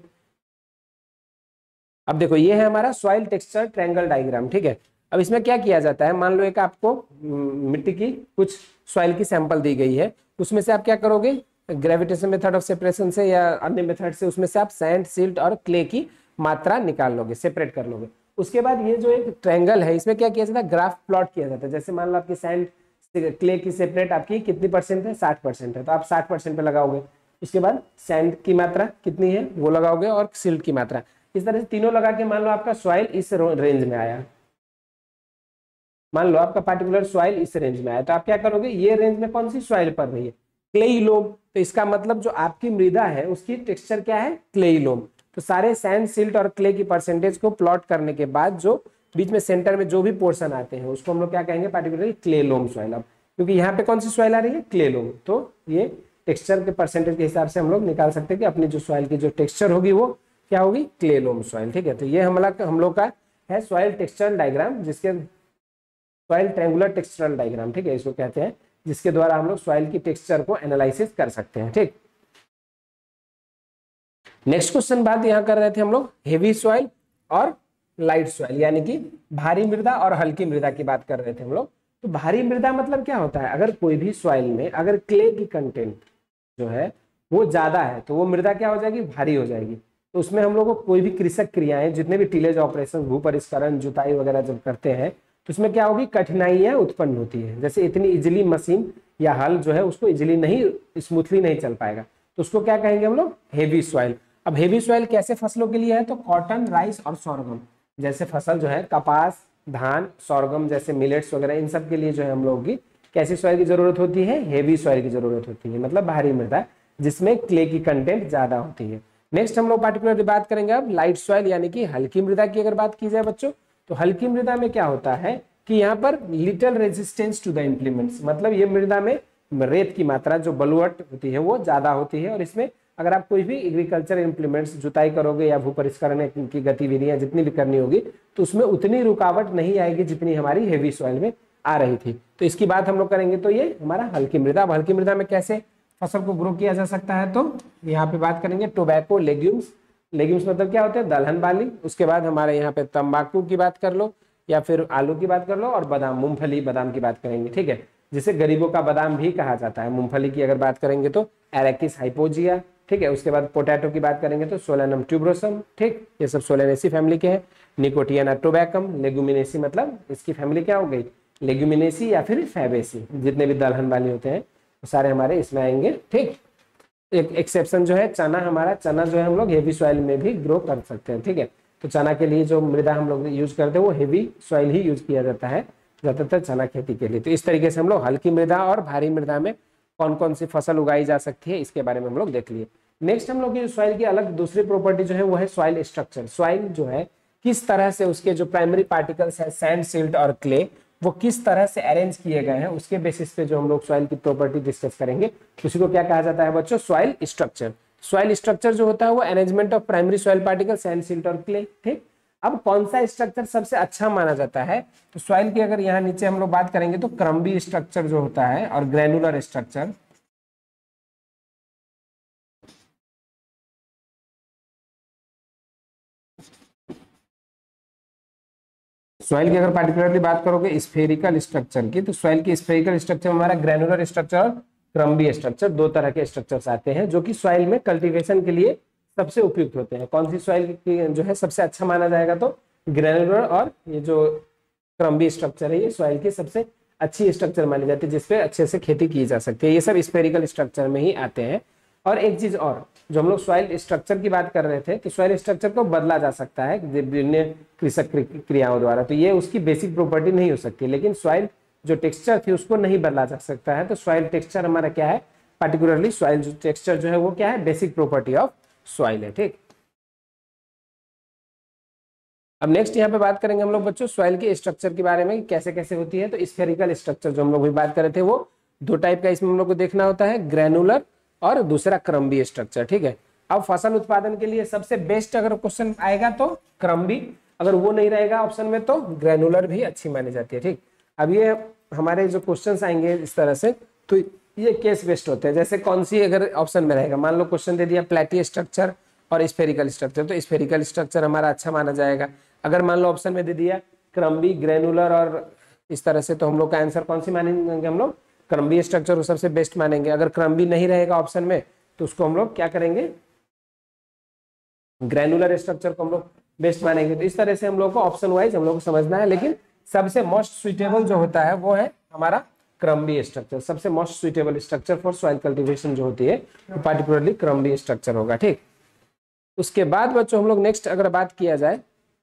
Speaker 1: अब देखो, ये है हमारा सॉइल टेक्सचर ट्रायंगल डायग्राम ठीक है? अब इसमें क्या किया जाता है? मान लो एक आपको मिट्टी की कुछ सॉइल की सैंपल दी गई है। उसमें से आप क्या करोगे? ग्रेविटेशन मेथड ऑफ़ सेपरेशन से या अन्य मेथड से उसमें से आप सैंड सिल्ट और क्ले की मात्रा निकाल लोगे सेपरेट कर लोगे। उसके बाद ये जो एक ट्रायंगल है, इसमें क्या किया जाता है? ग्राफ प्लॉट किया जाता है। जैसे मान लो आपकी सैंड क्ले की सेपरेट आपकी कितनी परसेंट है? साठ परसेंट है। तो आप साठ परसेंट पे लगाओगे। उसके बाद सैंड की मात्रा कितनी है? वो लगाओगे और सिल्ट की मात्रा। इस तरह से तीनों लगा के मान लो आपका सॉइल इस रेंज में आया। मान लो आपका पार्टिकुलर सॉइल इस रेंज में आया। तो आप क्या करोगे? ये रेंज में कौन सी सॉइल पड़ रही है क्लेई लोम तो इसका मतलब जो आपकी मृदा है, उसकी टेक्सचर क्या है? क्लेई लोम तो सारे सैंड सिल्ट और क्ले की परसेंटेज को प्लॉट करने के बाद जो बीच में सेंटर में जो भी पोर्शन आते हैं, उसको हम लोग क्या कहेंगे? पार्टिकुलरली क्ले लोम सॉइल अब क्योंकि यहाँ पे कौन सी सॉइल आ रही है? क्ले लोम तो ये टेक्सचर के परसेंटेज के हिसाब से हम लोग निकाल सकते हैं कि अपनी जो सॉइल की जो टेक्सचर होगी वो क्या होगी? क्ले लोम सॉइल ठीक है? तो ये हमला हम लोग का है सॉइल टेक्सचर डायग्राम जिसके सॉइल ट्रेंगुलर टेक्सचरल डायग्राम ठीक है? इसको कहते हैं, जिसके द्वारा हम लोग सॉइल की टेक्सचर को एनालिसिस कर सकते हैं, ठीक? नेक्स्ट क्वेश्चन बात यहाँ कर रहे थे हम लोग हेवी सॉइल और लाइट सॉइल यानी कि भारी मृदा और हल्की मृदा की बात कर रहे थे हम लोग। तो भारी मृदा मतलब क्या होता है? अगर कोई भी सॉइल में अगर क्ले की कंटेंट जो है, वो ज़्यादा है तो वो मृदा क्या हो जाएगी? भारी हो जाएगी। तो उसमें हम लोग को कोई भी कृषक क्रियाएँ, जितने भी टीलेज ऑपरेशन भू परिष्करण जुताई वगैरह जब करते हैं तो उसमें क्या होगी? कठिनाइयाँ उत्पन्न होती है। जैसे इतनी इजिली मशीन या हल जो है, उसको इजिली नहीं, स्मूथली नहीं चल पाएगा। तो उसको क्या कहेंगे हम लोग? हेवी सॉइल अब हेवी सॉइल कैसे फ़सलों के लिए है? तो कॉटन राइस और सोरगम जैसे फ़सल जो है, कपास, धान सोरगम जैसे मिलेट्स वगैरह, इन सब के लिए जो है हम लोग की कैसी सॉइल की ज़रूरत होती है? हेवी सॉइल की ज़रूरत होती है। मतलब भारी मृदा, जिसमें क्ले की कंटेंट ज़्यादा होती है। नेक्स्ट हम लोग पार्टिकुलर बात करेंगे अब लाइट सॉइल यानी कि हल्की मृदा की अगर बात की जाए बच्चों तो हल्की मृदा में क्या होता है कि यहाँ पर little resistance to the implements मतलब ये मृदा में रेत की मात्रा, जो बलुअट होती है, वो ज़्यादा होती है। और इसमें अगर आप कोई भी एग्रीकल्चर इम्प्लीमेंट्स जुताई करोगे या भू परिष्करण की गतिविधियाँ जितनी भी करनी होगी तो उसमें उतनी रुकावट नहीं आएगी जितनी हमारी हेवी सॉइल में आ रही थी। तो इसकी बात हम लोग करेंगे तो ये हमारा हल्की मृदा हल्की मृदा में कैसे फ़सल को ग्रो किया जा सकता है तो यहाँ पे बात करेंगे टोबैको लेग्यूम्स लेग्यूम्स मतलब क्या होते हैं? दलहन बाली। उसके बाद हमारे यहाँ पे तंबाकू की बात कर लो, या फिर आलू की बात कर लो, और बादाम, मूंगफली, बादाम की बात करेंगे, ठीक है? जिसे गरीबों का बादाम भी कहा जाता है। मूंगफली की अगर बात करेंगे तो एरेकिस हाइपोजिया, ठीक है? उसके बाद पोटैटो की बात करेंगे तो सोलेनम ट्यूब्रोसम, ठीक? ये सब सोलेनेसी फैमिली के हैं। निकोटियाना टोबैकम, लेगुमिनेसी मतलब इसकी फैमिली क्या हो गई? लेगुमिनेसी या फिर फैबेसी, जितने भी दलहन वाले होते हैं। सारे हमारे इसमें आएँगे। ठीक? एक एक्सेप्शन जो है, चना हमारा, चना जो है हम लोग हेवी सॉइल में भी ग्रो कर सकते हैं, ठीक है? तो चना के लिए जो मृदा हम लोग यूज़ करते हैं, वो हेवी सॉइल ही यूज़ किया जाता है, ज़्यादातर चना खेती के लिए। तो इस तरीके से हम लोग हल्की मृदा और भारी मृदा में कौन कौन सी फ़सल उगाई जा सकती है, इसके बारे में हम लोग देख लिए। नेक्स्ट हम लोग की सॉइल की अलग दूसरी प्रॉपर्टी जो है, वो है सॉइल स्ट्रक्चर सॉइल जो है, किस तरह से उसके जो प्राइमरी पार्टिकल्स है सैंड सिल्ट और क्ले वो किस तरह से अरेंज किए गए हैं, उसके बेसिस पे जो हम लोग सॉइल की प्रॉपर्टी डिस्कस करेंगे, उसी को क्या कहा जाता है बच्चों? सॉइल स्ट्रक्चर सॉइल स्ट्रक्चर जो होता है वो arrangement of primary soil particle sand silt और क्ले ठीक? अब कौन सा स्ट्रक्चर सबसे अच्छा माना जाता है? तो सॉइल की अगर यहाँ नीचे हम लोग बात करेंगे तो क्रम्बी स्ट्रक्चर जो होता है और ग्रेनुलर स्ट्रक्चर सॉइल की अगर पार्टिकुलरली बात करोगे स्फेरिकल स्ट्रक्चर की तो सॉइल की स्फेरिकल स्ट्रक्चर हमारा ग्रेनुलर स्ट्रक्चर और क्रम्बी स्ट्रक्चर दो तरह के स्ट्रक्चर्स आते हैं, जो कि सॉइल में कल्टीवेशन के लिए सबसे उपयुक्त होते हैं। कौन सी सॉइल की जो है सबसे अच्छा माना जाएगा तो ग्रेनुलर और ये जो क्रम्बी स्ट्रक्चर है, ये सॉइल की सबसे अच्छी स्ट्रक्चर मानी जाती है, जिसपे अच्छे से खेती की जा सकती है। ये सब स्पेरिकल स्ट्रक्चर में ही आते हैं। और एक चीज़ और, जो हम लोग सॉइल स्ट्रक्चर की बात कर रहे थे कि सॉइल स्ट्रक्चर को बदला जा सकता है कृषक क्रियाओं द्वारा। तो ये उसकी बेसिक प्रॉपर्टी नहीं हो सकती, लेकिन सॉइल जो टेक्सचर थी उसको नहीं बदला जा सकता है। तो सॉइल टेक्सचर हमारा क्या है? पर्टिकुलरली सॉइल टेक्सचर जो है वो क्या है? बेसिक प्रॉपर्टी ऑफ़ सॉइल है, ठीक? अब नेक्स्ट यहाँ पे बात करेंगे हम लोग बच्चों सॉइल के स्ट्रक्चर के बारे में कैसे कैसे होती है। तो स्फेरिकल स्ट्रक्चर जो हम लोग भी बात कर रहे थे वो दो टाइप का इसमें हम लोग को देखना होता है। ग्रेनुलर और दूसरा क्रम्बी स्ट्रक्चर ठीक है? अब फ़सल उत्पादन के लिए सबसे बेस्ट अगर क्वेश्चन आएगा तो क्रम्बी अगर वो नहीं रहेगा ऑप्शन में तो ग्रेनुलर भी अच्छी मानी जाती है, ठीक? अब ये हमारे जो क्वेश्चन आएँगे इस तरह से तो ये केस बेस्ड होते हैं। जैसे कौन सी अगर ऑप्शन में रहेगा? मान लो क्वेश्चन दे दिया प्लेटी स्ट्रक्चर और स्फेरिकल स्ट्रक्चर तो स्फेरिकल स्ट्रक्चर हमारा अच्छा माना जाएगा। अगर मान लो ऑप्शन में दे दिया क्रम्बी ग्रेनुलर और इस तरह से तो हम लोग का आंसर कौन सी मानेंगे हम लोग? क्रम्बी स्ट्रक्चर को सबसे बेस्ट मानेंगे। अगर क्रम्बी नहीं रहेगा ऑप्शन में तो उसको हम लोग क्या करेंगे? ग्रेनुलर स्ट्रक्चर को हम लोग बेस्ट मानेंगे। तो इस तरह से हम लोग को ऑप्शन वाइज हम लोग को समझना है, लेकिन सबसे मोस्ट सुइटेबल जो होता है, वो है हमारा क्रम्बी स्ट्रक्चर सबसे most suitable structure for soil cultivation जो होती है पार्टिकुलरली क्रम्बी स्ट्रक्चर होगा, ठीक? उसके बाद बच्चों, हम लोग नेक्स्ट अगर बात किया जाए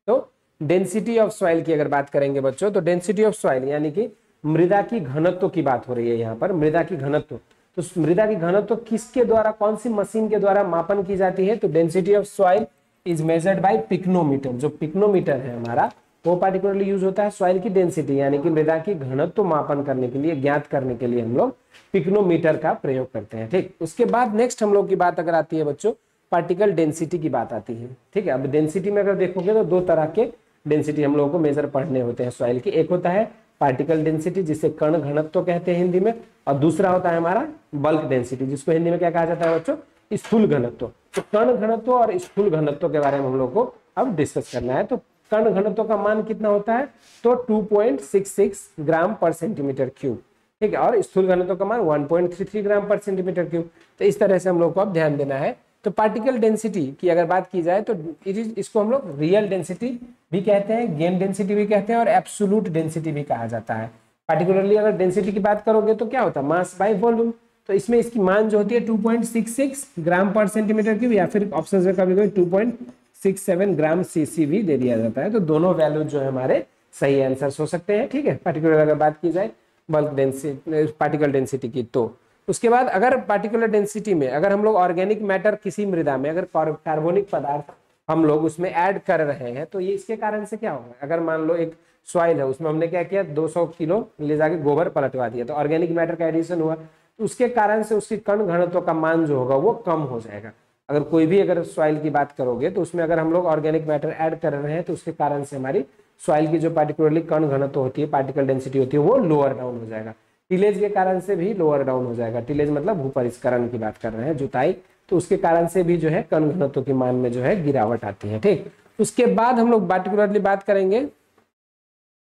Speaker 1: तो डेंसिटी ऑफ़ सॉइल की अगर बात करेंगे बच्चों तो डेंसिटी ऑफ़ सॉइल यानी कि मृदा की घनत्व की बात हो रही है यहाँ पर, मृदा की घनत्व। तो मृदा की घनत्व किसके द्वारा, कौन सी मशीन के द्वारा मापन की जाती है? तो density of soil is measured by pycnometer जो पिक्नोमीटर है हमारा, वो पार्टिकुलरली यूज़ होता है सॉइल की डेंसिटी यानी कि मृदा की घनत्व मापन करने के लिए, ज्ञात करने के लिए हम लोग पिक्नोमीटर का प्रयोग करते हैं, ठीक? उसके बाद नेक्स्ट हम लोग की बात अगर आती है बच्चों पार्टिकल डेंसिटी की बात आती है, ठीक है? अब डेंसिटी में अगर देखोगे तो दो तरह के डेंसिटी हम लोगों को मेजर पढ़ने होते हैं सॉइल की। एक होता है पार्टिकल डेंसिटी, जिसे कण घनत्व तो कहते हैं हिंदी में, और दूसरा होता है हमारा बल्क डेंसिटी, जिसको हिंदी में क्या कहा जाता है बच्चों? स्थूल घनत्व। तो कण घनत्व और स्थूल घनत्व के बारे में हम लोग को अब डिस्कस करना है। तो कण घनत्व का मान कितना होता है? तो 2.66 ग्राम पर सेंटीमीटर क्यूब ठीक है, और स्थूल घनत्व का मान 1.33 ग्राम पर सेंटीमीटर क्यूब तो इस तरह से हम लोग को अब ध्यान देना है। तो पार्टिकल डेंसिटी की अगर बात की जाए तो इट इज़ इसको हम लोग रियल डेंसिटी भी कहते हैं गेन डेंसिटी भी कहते हैं और एब्सोलूट डेंसिटी भी कहा जाता है। पार्टिकुलरली अगर डेंसिटी की बात करोगे तो क्या होता है? मास बाय वॉल्यूम तो इसमें इसकी मान जो होती है 2.66 ग्राम पर सेंटीमीटर क्यूब या फिर ऑप्शन में कभी कभी 2.67 ग्राम सीसी भी दे दिया जाता है। तो दोनों वैल्यू जो है हमारे सही आंसर हो सकते हैं, ठीक है? पार्टिकुलर अगर बात की जाए बल्क डेंसिटी पार्टिकल डेंसिटी की तो। उसके बाद अगर पार्टिकुलर डेंसिटी में, अगर हम लोग ऑर्गेनिक मैटर किसी मृदा में, अगर कार्बोनिक पदार्थ हम लोग उसमें ऐड कर रहे हैं तो ये इसके कारण से क्या होगा? अगर मान लो एक सॉइल है, उसमें हमने क्या किया? 200 किलो ले जाके गोबर पलटवा दिया तो ऑर्गेनिक मैटर का एडिशन हुआ। तो उसके कारण से उसकी कण घनत्व का मान जो होगा, वो कम हो जाएगा। अगर कोई भी अगर सॉइल की बात करोगे तो उसमें अगर हम लोग ऑर्गेनिक मैटर ऐड कर रहे हैं तो उसके कारण से हमारी सॉइल की जो पार्टिकुलरली कण घनत्व होती है पार्टिकल डेंसिटी होती है, वो लोअर डाउन हो जाएगा। टिलेज के कारण से भी लोअर डाउन हो जाएगा। टिलेज मतलब भूपरिष्करण की बात कर रहे हैं, जुताई। तो उसके कारण से भी जो है कण घनत्व के मान में जो है गिरावट आती है, ठीक? उसके बाद हम लोग पार्टिकुलरली बात करेंगे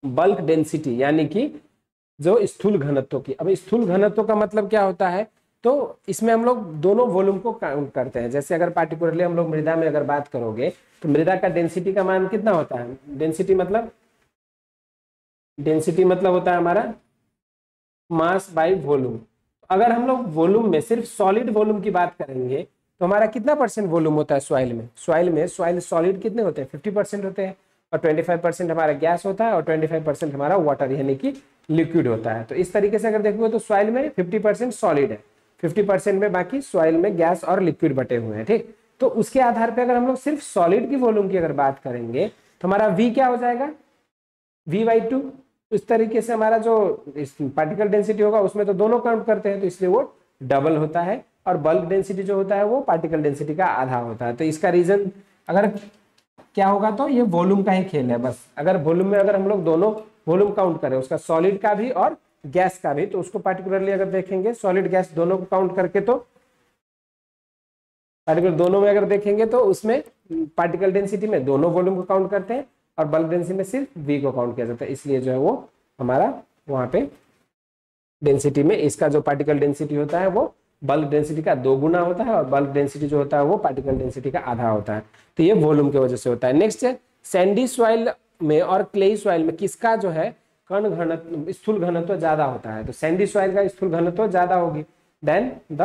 Speaker 1: बल्क डेंसिटी यानी कि जो स्थूल घनत्व की। अब स्थूल घनत्व का मतलब क्या होता है? तो इसमें हम लोग दोनों वॉल्यूम को काउंट करते हैं। जैसे अगर पार्टिकुलरली हम लोग मृदा में अगर बात करोगे तो मृदा का डेंसिटी का मान कितना होता है? डेंसिटी मतलब डेंसिटी मतलब होता है हमारा मास बाई वॉल्यूम अगर हम लोग वॉल्यूम में सिर्फ़ सॉलिड वॉल्यूम की बात करेंगे तो हमारा कितना परसेंट वॉल्यूम होता है सॉइल में? सॉइल में सॉइल सॉलिड कितने होते हैं? फिफ्टी परसेंट होते हैं और ट्वेंटी फाइव परसेंट हमारा गैस होता है और ट्वेंटी फाइव परसेंट हमारा वाटर यानी कि लिक्विड होता है। तो इस तरीके से अगर देखोगे तो सॉइल में फिफ्टी परसेंट सॉलिड है। फिफ्टी परसेंट में बाकी सॉइल में गैस और लिक्विड बटे हुए हैं, ठीक? तो उसके आधार पर अगर हम लोग सिर्फ़ सॉलिड की वॉल्यूम की अगर बात करेंगे तो हमारा वी क्या हो जाएगा? वी बाई टू इस तरीके से हमारा जो पार्टिकल डेंसिटी होगा, उसमें तो दोनों काउंट करते हैं तो इसलिए वो डबल होता है और बल्क डेंसिटी जो होता है, वो पार्टिकल डेंसिटी का आधा होता है। तो इसका रीजन अगर क्या होगा तो ये वॉल्यूम का ही खेल है बस। अगर वॉल्यूम में अगर हम लोग दोनों वॉल्यूम काउंट करें, उसका सॉलिड का भी और गैस का भी तो उसको पार्टिकुलरली अगर देखेंगे सॉलिड गैस दोनों को काउंट करके तो पार्टिकुलर दोनों में अगर देखेंगे तो उसमें पार्टिकल डेंसिटी में दोनों वॉल्यूम को काउंट करते हैं। और बल्क डेंसिटी में सिर्फ़ वी को काउंट किया जाता है। इसलिए जो है वो हमारा वहाँ पे डेंसिटी में इसका जो पार्टिकल डेंसिटी होता है, वो बल्क डेंसिटी का दो गुना होता है और बल्क डेंसिटी जो होता है, वो पार्टिकल डेंसिटी का आधा होता है। तो ये वॉल्यूम की वजह से होता है। नेक्स्ट है सैंडी सॉइल में और क्लेई सॉइल में किसका जो है कण घनत्व, स्थूल घनत्व ज़्यादा होता है। तो सैंडी सॉइल का स्थूल घनत्व ज़्यादा होगी। देन द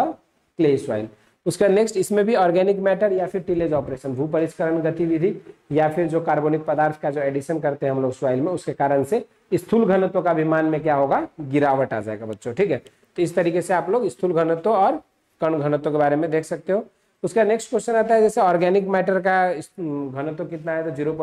Speaker 1: क्ले सॉइल उसका नेक्स्ट इसमें भी ऑर्गेनिक मैटर या फिर टिलेज ऑपरेशन भू परिष्करण गतिविधि या फिर जो कार्बनिक पदार्थ का जो एडिशन करते हैं हम लोग सॉइल में, उसके कारण से स्थूल घनत्व का विमान में क्या होगा? गिरावट आ जाएगा बच्चों, ठीक है? तो इस तरीके से आप लोग स्थूल घनत्व और कण घनत्व के बारे में देख सकते हो। उसका नेक्स्ट क्वेश्चन आता है, जैसे ऑर्गेनिक मैटर का घनत्व कितना है? तो ज़ीरो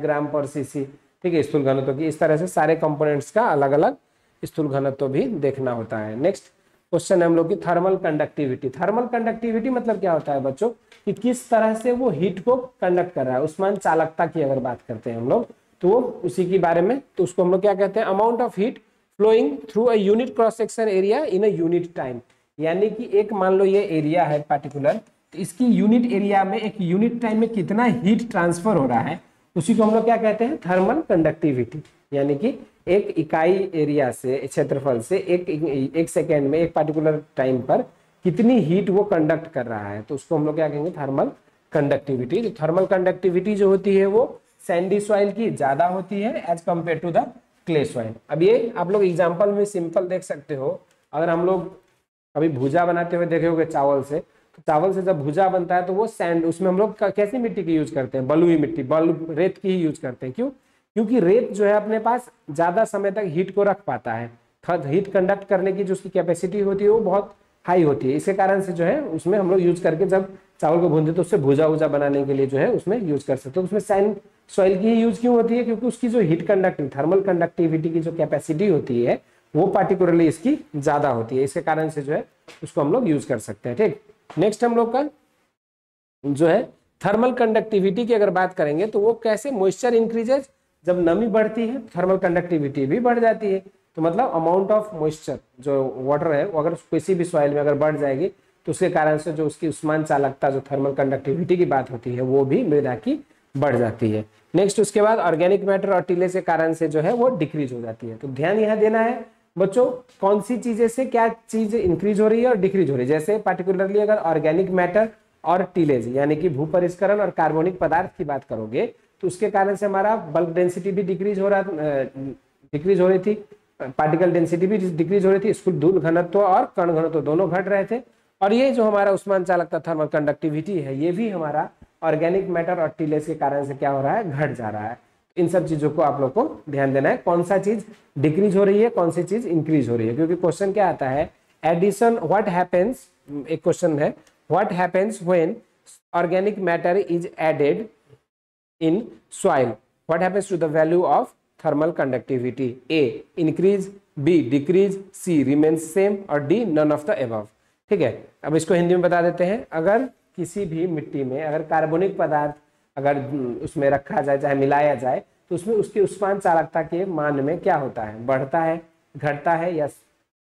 Speaker 1: ग्राम पर सी ठीक है? स्थूल घनत्व की इस तरह से सारे कंपोनेंट्स का अलग अलग स्थूल घनत्व भी देखना होता है। नेक्स्ट क्वेश्चन हम लोग की थर्मल कंडक्टिविटी थर्मल कंडक्टिविटी मतलब क्या होता है बच्चों? कि किस तरह से वो हीट को कंडक्ट कर रहा है। उस्मान चालकता की अगर बात करते हैं हम लोग तो वो उसी के बारे में तो उसको हम लोग क्या कहते हैं? Amount of heat flowing through a unit cross section area in a unit time यानी कि एक मान लो ये एरिया है पार्टिकुलर तो इसकी यूनिट एरिया में, एक यूनिट टाइम में कितना हीट ट्रांसफ़र हो रहा है, उसी को हम लोग क्या कहते हैं? थर्मल कंडक्टिविटी यानी कि एक इकाई एरिया से क्षेत्रफल से, एक एक सेकेंड में, एक पर्टिकुलर टाइम पर कितनी हीट वो कंडक्ट कर रहा है। तो उसको हम लोग क्या कहेंगे? थर्मल कंडक्टिविटी तो थर्मल कंडक्टिविटी जो होती है वो सैंडी सॉइल की ज़्यादा होती है as compare to the clay soil अब ये आप लोग एग्ज़ाम्पल में सिंपल देख सकते हो। अगर हम लोग कभी भूजा बनाते हुए देखे होगे चावल से तो चावल से जब भूजा बनता है तो वो सैंड उसमें हम लोग कैसी मिट्टी की यूज़ करते हैं? बलुई मिट्टी, बलु, रेत की ही यूज़ करते हैं। क्यों? क्योंकि रेत जो है अपने पास ज़्यादा समय तक हीट को रख पाता है। हीट कंडक्ट करने की जो उसकी कैपेसिटी होती है, वो बहुत हाई होती है। इसके कारण से जो है, उसमें हम लोग यूज़ करके जब चावल को भूनते तो उससे भूजा वूजा बनाने के लिए जो है, उसमें यूज़ कर सकते हो। उसमें सैंड सॉइल की यूज़ क्यों होती है? क्योंकि उसकी जो हीट कंडक्टिंग थर्मल कंडक्टिविटी की जो कैपेसिटी होती है, वो पार्टिकुलरली इसकी ज़्यादा होती है। इसके कारण से जो है, उसको हम लोग यूज़ कर सकते हैं, ठीक? नेक्स्ट हम लोग का जो है थर्मल कंडक्टिविटी की अगर बात करेंगे तो वो कैसे मॉइस्चर इंक्रीजेज जब नमी बढ़ती है थर्मल कंडक्टिविटी भी बढ़ जाती है। तो मतलब अमाउंट ऑफ़ मॉइस्चर जो वाटर है, वो अगर किसी भी सॉइल में अगर बढ़ जाएगी तो उसके कारण से जो उसकी उस्मान चालकता, जो थर्मल कंडक्टिविटी की बात होती है, वो भी मृदा की बढ़ जाती है। नेक्स्ट उसके बाद ऑर्गेनिक मैटर और टीले के कारण से जो है, वो डिक्रीज हो जाती है। तो ध्यान यहाँ देना है, बच्चों कौन सी चीज़ें से क्या चीज़ इंक्रीज हो रही है और डिक्रीज हो रही है? जैसे पार्टिकुलरली अगर ऑर्गेनिक मैटर और टीलेज यानी कि भूपरिष्करण और कार्बोनिक पदार्थ की बात करोगे तो उसके कारण से हमारा बल्क डेंसिटी भी डिक्रीज हो रहा डिक्रीज हो रही थी पार्टिकल डेंसिटी भी डिक्रीज हो रही थी, इसको धूल घनत्व और कण घनत्व दोनों घट रहे थे। और ये जो हमारा उस्मान चालकता थर्मल कंडक्टिविटी है, ये भी हमारा ऑर्गेनिक मैटर और टीलेस के कारण से क्या हो रहा है, घट जा रहा है। इन सब चीज़ों को आप लोग को ध्यान देना है, कौन सा चीज़ डिक्रीज हो रही है, कौन सी चीज़ इंक्रीज हो रही है। क्योंकि क्वेश्चन क्या आता है एडिशन व्हाट हैपेंस एक क्वेश्चन है what happens when organic matter is added in soil what happens to the value of thermal conductivity A increase B decrease C remains same और D none of the above ठीक है? अब इसको हिंदी में बता देते हैं। अगर किसी भी मिट्टी में अगर कार्बनिक पदार्थ अगर उसमें रखा जाए, चाहे मिलाया जाए तो उसमें उसकी उष्मान चालकता के मान में क्या होता है? बढ़ता है, घटता है, या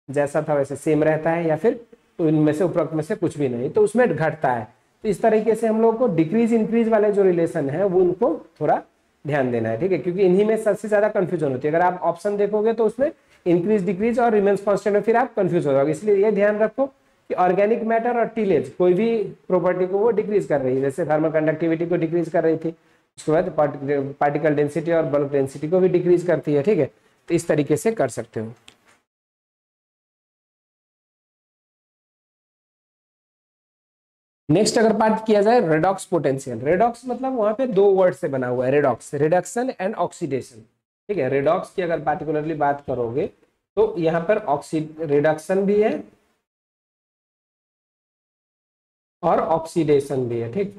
Speaker 1: जैसा था वैसे सेम रहता है, या फिर इनमें से, उपरोक्त में से कुछ भी नहीं। तो उसमें घटता है। तो इस तरीके से हम लोग को डिक्रीज इंक्रीज वाले जो रिलेशन है, वो उनको थोड़ा ध्यान देना है, ठीक है? क्योंकि इन्हीं में सबसे ज़्यादा कंफ्यूजन होती है। अगर आप ऑप्शन देखोगे तो उसमें इंक्रीज डिक्रीज और रिमेन्स कॉन्स्टेंट में फिर आप कंफ्यूज हो जाओगे। इसलिए ये ध्यान रखो कि ऑर्गेनिक मैटर और टीलेज कोई भी प्रॉपर्टी को वो डिक्रीज कर रही है। जैसे थर्मल कंडक्टिविटी को डिक्रीज कर रही थी, उसके बाद पार्टिकल डेंसिटी और बल्क डेंसिटी को भी डिक्रीज करती है, ठीक है? तो इस तरीके से कर सकते हो। नेक्स्ट अगर बात किया जाए रेडॉक्स पोटेंशियल रेडॉक्स मतलब वहाँ पे दो वर्ड से बना हुआ है रेडॉक्स रिडक्शन एंड ऑक्सीडेशन ठीक है रेडॉक्स की अगर पार्टिकुलरली बात करोगे तो यहाँ पर ऑक्सी रिडक्शन भी है और ऑक्सीडेशन भी है, ठीक?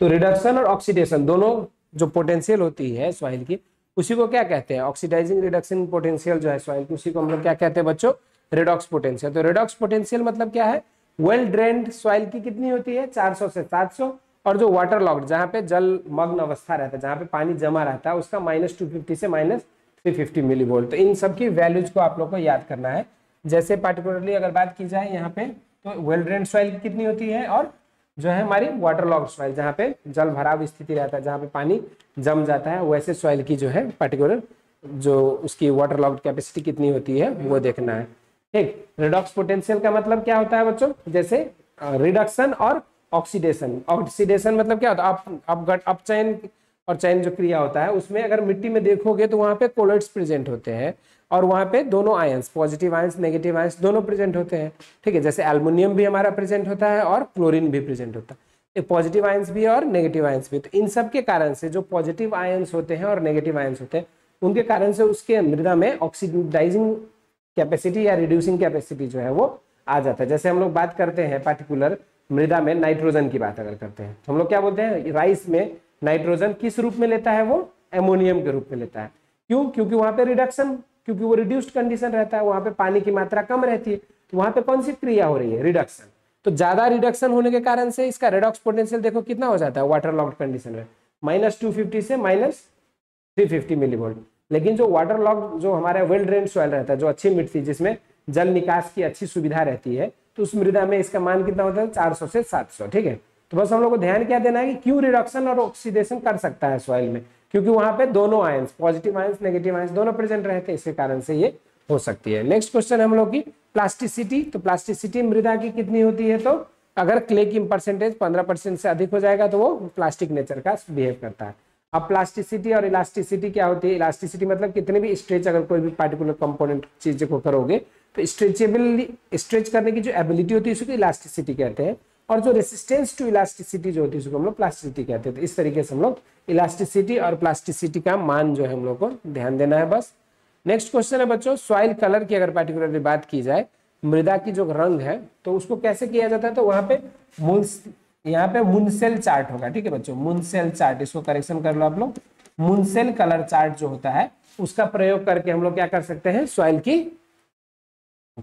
Speaker 1: तो रिडक्शन और ऑक्सीडेशन दोनों जो पोटेंशियल होती है सॉइल की, उसी को क्या कहते हैं? ऑक्सीडाइजिंग रिडक्शन पोटेंशियल जो है सॉइल की, उसी को हम लोग क्या कहते हैं बच्चों? रिडॉक्स पोटेंशियल तो रेडॉक्स पोटेंशियल मतलब क्या है? वेल ड्रेन्ड सॉइल की कितनी होती है? 400 से 700 और जो वाटर लॉक्ड जहाँ पे जल मग्न अवस्था रहता है, जहाँ पे पानी जमा रहता है, उसका माइनस टू फिफ्टी से minus three fifty millivolt तो इन सब की वैल्यूज़ को आप लोग को याद करना है। जैसे पार्टिकुलरली अगर बात की जाए यहाँ पे तो वेल ड्रेन सॉइल कितनी होती है? और जो है हमारी वाटर लॉक सॉइल जहाँ पे जल भराव स्थिति रहता है, जहाँ पे पानी जम जाता है, वैसे सॉइल की जो है पर्टिकुलर जो उसकी वाटर लॉक कैपेसिटी कितनी होती है, वो देखना है। ठीक रिडॉक्स पोटेंशियल का मतलब क्या होता है बच्चों? जैसे रिडक्शन और ऑक्सीडेशन ऑक्सीडेशन मतलब क्या होता है? अप अपचयन और चयन जो क्रिया होता है, उसमें अगर मिट्टी में देखोगे तो वहाँ पे कोलोइड्स प्रेजेंट होते हैं और वहाँ पे दोनों ions positive ions negative ions दोनों प्रेजेंट होते हैं। ठीक है, जैसे एल्युमिनियम भी हमारा प्रेजेंट होता है और क्लोरीन भी प्रेजेंट होता है। पॉजिटिव आयंस भी और नेगेटिव आयंस भी। तो इन सब के कारण से जो पॉजिटिव आयंस होते हैं और नेगेटिव आयंस होते हैं, उनके कारण से उसके मृदा में ऑक्सीडाइजिंग कैपेसिटी या रिड्यूसिंग कैपेसिटी जो है वो आ जाता है। जैसे हम लोग बात करते हैं पर्टिकुलर मृदा में नाइट्रोजन की बात अगर करते हैं तो हम लोग क्या बोलते हैं राइस में नाइट्रोजन किस रूप में लेता है वो? एमोनियम के रूप में लेता है। क्यों? क्योंकि वहाँ पे रिडक्शन क्योंकि वो रिड्यूस्ड कंडीशन रहता है, वहाँ पे पानी की मात्रा कम रहती है तो वहाँ पे कौन सी क्रिया हो रही है? रिडक्शन तो ज़्यादा रिडक्शन होने के कारण से इसका रेडॉक्स पोटेंशियल देखो कितना हो जाता है वाटर लॉक्ड कंडीशन में। माइनस टू फिफ्टी से minus three fifty millivolt लेकिन जो वाटर लॉक जो हमारा वेल ड्रेन सॉइल रहता है, जो अच्छी मिट्टी, जिसमें जल निकास की अच्छी सुविधा रहती है तो उस मृदा में इसका मान कितना होता है? चार सौ से सात सौ, ठीक है? तो बस हम लोग को ध्यान क्या देना है कि क्यों रिडक्शन और ऑक्सीडेशन कर सकता है सॉइल में? क्योंकि वहाँ पे दोनों ions positive ions negative ions दोनों प्रेजेंट रहते हैं इसके कारण से ये हो सकती है। नेक्स्ट क्वेश्चन हम लोग की प्लास्टिसिटी तो प्लास्टिसिटी मृदा की कितनी होती है? तो अगर क्ले की परसेंटेज पंद्रह परसेंट से अधिक हो जाएगा तो वो प्लास्टिक नेचर का बिहेव करता है। अब प्लास्टिसिटी और इलास्टिसिटी क्या होती है? इलास्टिसिटी मतलब कितने भी स्ट्रेच अगर कोई भी पार्टिकुलर कंपोनेंट चीज़ को करोगे तो स्ट्रेचेबल स्ट्रेच करने की जो एबिलिटी होती है उसको इलास्टिसिटी कहते हैं और जो रेसिस्टेंस टू इलास्टिसिटी जो होती है उसको हम लोग प्लास्टिसिटी कहते हैं। तो इस तरीके से हम लोग इलास्टिसिटी और प्लास्टिसिटी का मान जो है हम लोग को ध्यान देना है बस। नेक्स्ट क्वेश्चन है बच्चों सॉइल कलर की अगर पर्टिकुलरली बात की जाए, मृदा की जो रंग है तो उसको कैसे किया जाता है? तो वहाँ पे यहाँ पे मुनसेल चार्ट होगा, ठीक है बच्चों? मुनसेल चार्ट इसको करेक्शन कर लो आप लोग। मुनसेल कलर चार्ट जो होता है, उसका प्रयोग करके हम लोग क्या कर सकते हैं? सॉइल की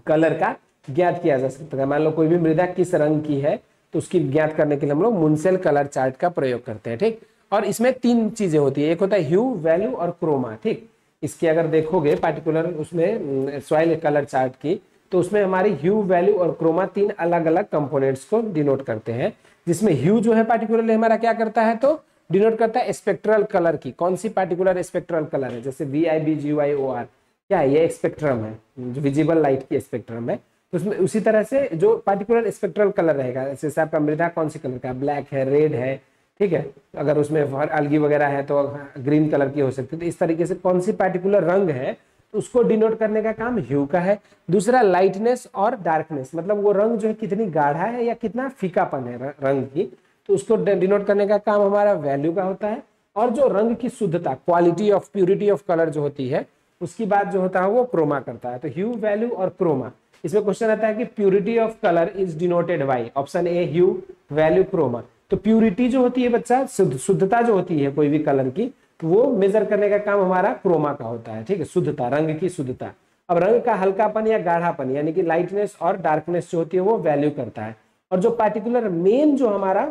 Speaker 1: कलर का ज्ञात किया जा सकता है। मान लो कोई भी मृदा किस रंग की है तो उसकी ज्ञात करने के लिए हम लोग मुनसेल कलर चार्ट का प्रयोग करते हैं, ठीक? और इसमें तीन चीज़ें होती है। एक होता है ह्यू वैल्यू और क्रोमा ठीक? इसकी अगर देखोगे पार्टिकुलर उसमें सॉइल कलर चार्ट की तो उसमें हमारी ह्यू वैल्यू और क्रोमा तीन अलग अलग कंपोनेंट्स को डिनोट करते हैं। जिसमें ह्यू जो है पार्टिकुलरली हमारा क्या करता है तो डिनोट करता है स्पेक्ट्रल कलर की। कौन सी पार्टिकुलर स्पेक्ट्रल कलर है? जैसे V I B G Y O R क्या है? ये स्पेक्ट्रम है विजिबल लाइट की स्पेक्ट्रम है। तो उसमें उसी तरह से जो पार्टिकुलर स्पेक्ट्रल कलर रहेगा, जैसे आपका मृदा कौन सी कलर का? ब्लैक है रेड है, ठीक है? अगर उसमें अलगी वगैरह है तो ग्रीन कलर की हो सकती है। तो इस तरीके से कौन सी पार्टिकुलर रंग है उसको डिनोट करने का काम ह्यू का है। दूसरा लाइटनेस और डार्कनेस मतलब वो रंग जो है कितनी गाढ़ा है या कितना फीकापन है रंग की तो उसको डिनोट करने का काम हमारा वैल्यू का होता है। और जो रंग की शुद्धता quality of purity of colour जो होती है, उसकी बात जो होता है वो क्रोमा करता है। तो ह्यू वैल्यू और क्रोमा इसमें क्वेश्चन आता है कि purity of colour is denoted by option A hue value chroma तो प्यूरिटी जो होती है बच्चा शुद्धता जो होती है कोई भी कलर की तो वो मेजर करने का काम हमारा क्रोमा का होता है, ठीक है? शुद्धता, रंग की शुद्धता। अब रंग का हल्कापन या गाढ़ापन, यानी कि लाइटनेस और डार्कनेस जो होती है वो वैल्यू करता है। और जो पार्टिकुलर मेन जो हमारा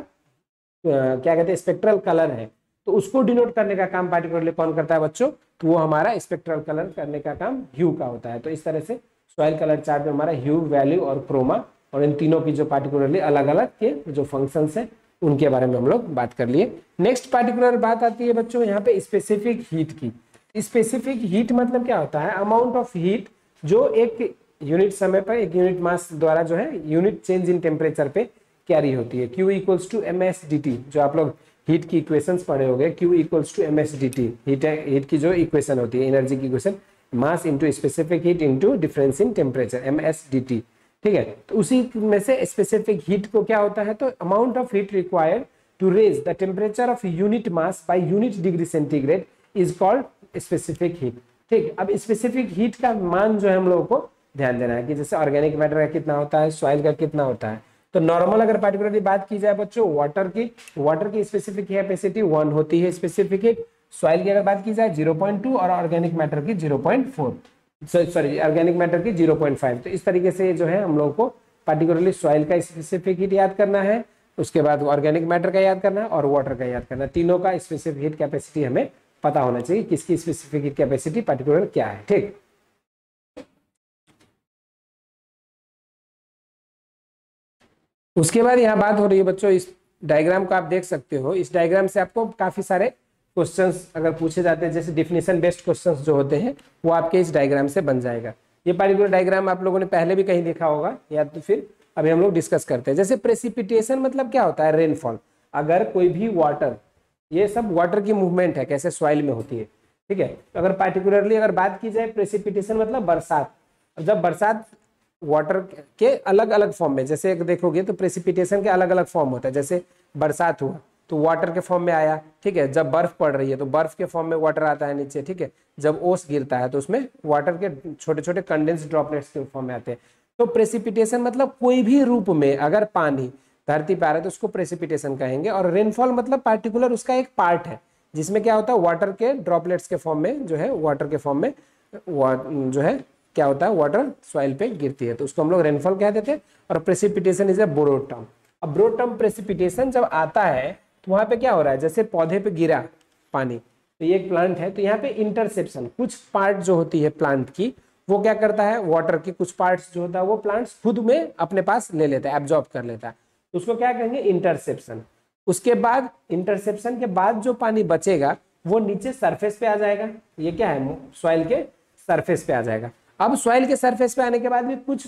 Speaker 1: क्या कहते हैं स्पेक्ट्रल कलर है तो उसको डिनोट करने का काम पार्टिकुलरली कौन करता है बच्चों? तो वो हमारा स्पेक्ट्रल कलर करने का काम ह्यू का होता है। तो इस तरह से सॉइल कलर चार्ट में हमारा ह्यू वैल्यू और क्रोमा और इन तीनों की जो पार्टिकुलरली अलग अलग के जो फ़ंक्शंस है उनके बारे में हम लोग बात कर लिए। नेक्स्ट पार्टिकुलर बात आती है बच्चों, यहाँ पे स्पेसिफिक हीट की। स्पेसिफिक हीट मतलब क्या होता है? अमाउंट ऑफ़ हीट जो एक यूनिट समय पर, एक यूनिट मास द्वारा जो है यूनिट चेंज इन टेम्परेचर पे कैरी होती है। Q equals to M S D T जो आप लोग हीट की इक्वेशन पढ़े हो गए Q equals to M S D T heat heat की जो इक्वेशन होती है एनर्जी की equation mass into specific heat into difference in temperature M S D T ठीक है तो उसी में से स्पेसिफिक हीट को क्या होता है तो amount of heat required to raise the temperature of unit mass by unit degree centigrade is called specific heat ठीक, अब स्पेसिफिक हीट का मान जो है हम लोगों को ध्यान देना है कि जैसे ऑर्गेनिक मैटर का कितना होता है सॉइल का कितना होता है। तो नॉर्मल अगर पर्टिकुलरली बात की जाए बच्चों वाटर की वाटर की स्पेसिफिक कैपेसिटी वन होती है स्पेसिफिक हीट सॉइल की अगर बात की जाए 0.2 और ऑर्गेनिक मैटर की 0.4 सॉरी ऑर्गेनिक मैटर की 0.5 तो इस तरीके से जो है हम लोग को पार्टिकुलरली सॉइल का स्पेसिफिक हीट याद करना है, उसके बाद ऑर्गेनिक मैटर का याद करना है और वाटर का याद करना है। तीनों का स्पेसिफिक हीट कैपेसिटी हमें पता होना चाहिए किसकी स्पेसिफिक हीट कैपेसिटी पर्टिकुलर क्या है, ठीक? उसके बाद यहाँ बात हो रही है बच्चों, इस डायग्राम को आप देख सकते हो। इस डायग्राम से आपको काफ़ी सारे क्वेश्चंस अगर पूछे जाते हैं, जैसे डिफिनेशन बेस्ड क्वेश्चंस जो होते हैं, वो आपके इस डायग्राम से बन जाएगा। ये पार्टिकुलर डायग्राम आप लोगों ने पहले भी कहीं देखा होगा, या तो फिर अभी हम लोग डिस्कस करते हैं। जैसे प्रेसिपिटेशन मतलब क्या होता है? रेनफॉल अगर कोई भी वाटर ये सब वाटर की मूवमेंट है, कैसे सॉइल में होती है। ठीक है? तो अगर पार्टिकुलरली अगर बात की जाए प्रेसिपिटेशन मतलब बरसात। जब बरसात वाटर के अलग अलग फॉर्म में, जैसे देखोगे तो प्रेसिपिटेशन के अलग अलग फॉर्म होता है। जैसे बरसात हुआ तो वाटर के फॉर्म में आया, ठीक है? जब बर्फ़ पड़ रही है तो बर्फ़ के फॉर्म में वाटर आता है नीचे, ठीक है? जब ओस गिरता है तो उसमें वाटर के छोटे छोटे कंडेंस ड्रॉपलेट्स के फॉर्म में आते हैं। तो प्रेसिपिटेशन मतलब कोई भी रूप में अगर पानी, धरती पे आ रहा है तो उसको प्रेसिपिटेशन कहेंगे। और रेनफॉल मतलब पार्टिकुलर उसका एक पार्ट है, जिसमें क्या होता है वाटर के ड्रॉपलेट्स के फॉर्म में जो है वाटर के फॉर्म में जो है, क्या होता है वाटर सॉइल पे गिरती है। तो उसको हम लोग रेनफॉल कह देते हैं, और precipitation is a broad term अब ब्रोड टर्म प्रेसिपिटेशन जब आता है तो वहाँ पे क्या हो रहा है? जैसे पौधे पे गिरा पानी तो ये एक प्लांट है तो यहाँ पे इंटरसेप्शन कुछ पार्ट जो होती है प्लांट की, वो क्या करता है? वाटर के कुछ पार्ट्स जो होता है, वो प्लांट्स खुद में अपने पास ले लेता है एब्जॉर्ब कर लेता है। तो उसको क्या कहेंगे? इंटरसेप्शन उसके बाद इंटरसेप्शन के बाद जो पानी बचेगा, वो नीचे सरफेस पे आ जाएगा। ये क्या है? सॉइल के सरफेस पे आ जाएगा। अब सॉइल के सरफेस पे आने के बाद भी कुछ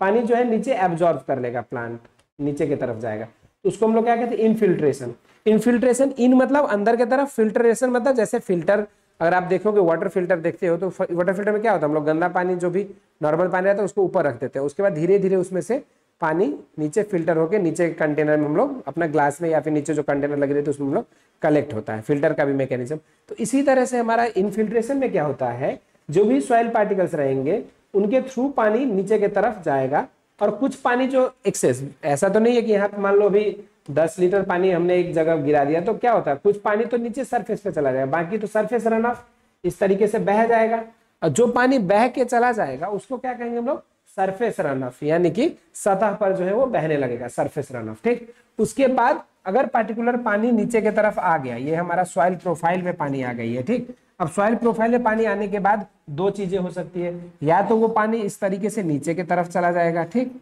Speaker 1: पानी जो है नीचे एब्जॉर्ब कर लेगा प्लांट नीचे की तरफ़ जाएगा। तो उसको हम लोग क्या कहते हैं? इनफिल्ट्रेशन इनफिल्ट्रेशन इन मतलब अंदर की तरफ़ फिल्ट्रेशन मतलब जैसे फ़िल्टर अगर आप देखोगे वाटर फ़िल्टर देखते हो तो वाटर फ़िल्टर में क्या होता है? हम लोग गंदा पानी जो भी नॉर्मल पानी रहता है उसको ऊपर रख देते हैं। उसके बाद धीरे धीरे उसमें से पानी नीचे फ़िल्टर होकर नीचे के कंटेनर में हम लोग अपना ग्लास में या फिर नीचे जो कंटेनर लगे रहते हैं उसमें हम लोग कलेक्ट होता है। फ़िल्टर का भी मैकेनिज्म तो इसी तरह से हमारा इनफिल्ट्रेशन में क्या होता है? जो भी सॉइल पार्टिकल्स रहेंगे, उनके थ्रू पानी नीचे की तरफ़ जाएगा। और कुछ पानी जो एक्सेस ऐसा तो नहीं है कि यहाँ पे मान लो अभी दस लीटर पानी हमने एक जगह गिरा दिया तो क्या होता है? कुछ पानी तो नीचे सरफेस पे चला जाएगा, बाकी तो सरफेस रन ऑफ़ इस तरीके से बह जाएगा। और जो पानी बह के चला जाएगा, उसको क्या कहेंगे हम लोग? सरफेस रन ऑफ़ यानी कि सतह पर जो है वो बहने लगेगा सरफेस रन ऑफ़ ठीक? उसके बाद अगर पार्टिकुलर पानी नीचे की तरफ़ आ गया, ये हमारा सॉइल प्रोफ़ाइल में पानी आ गई है, ठीक? अब सॉइल प्रोफ़ाइल में पानी आने के बाद दो चीज़ें हो सकती है। या तो वो पानी इस तरीके से नीचे की तरफ़ चला जाएगा, ठीक?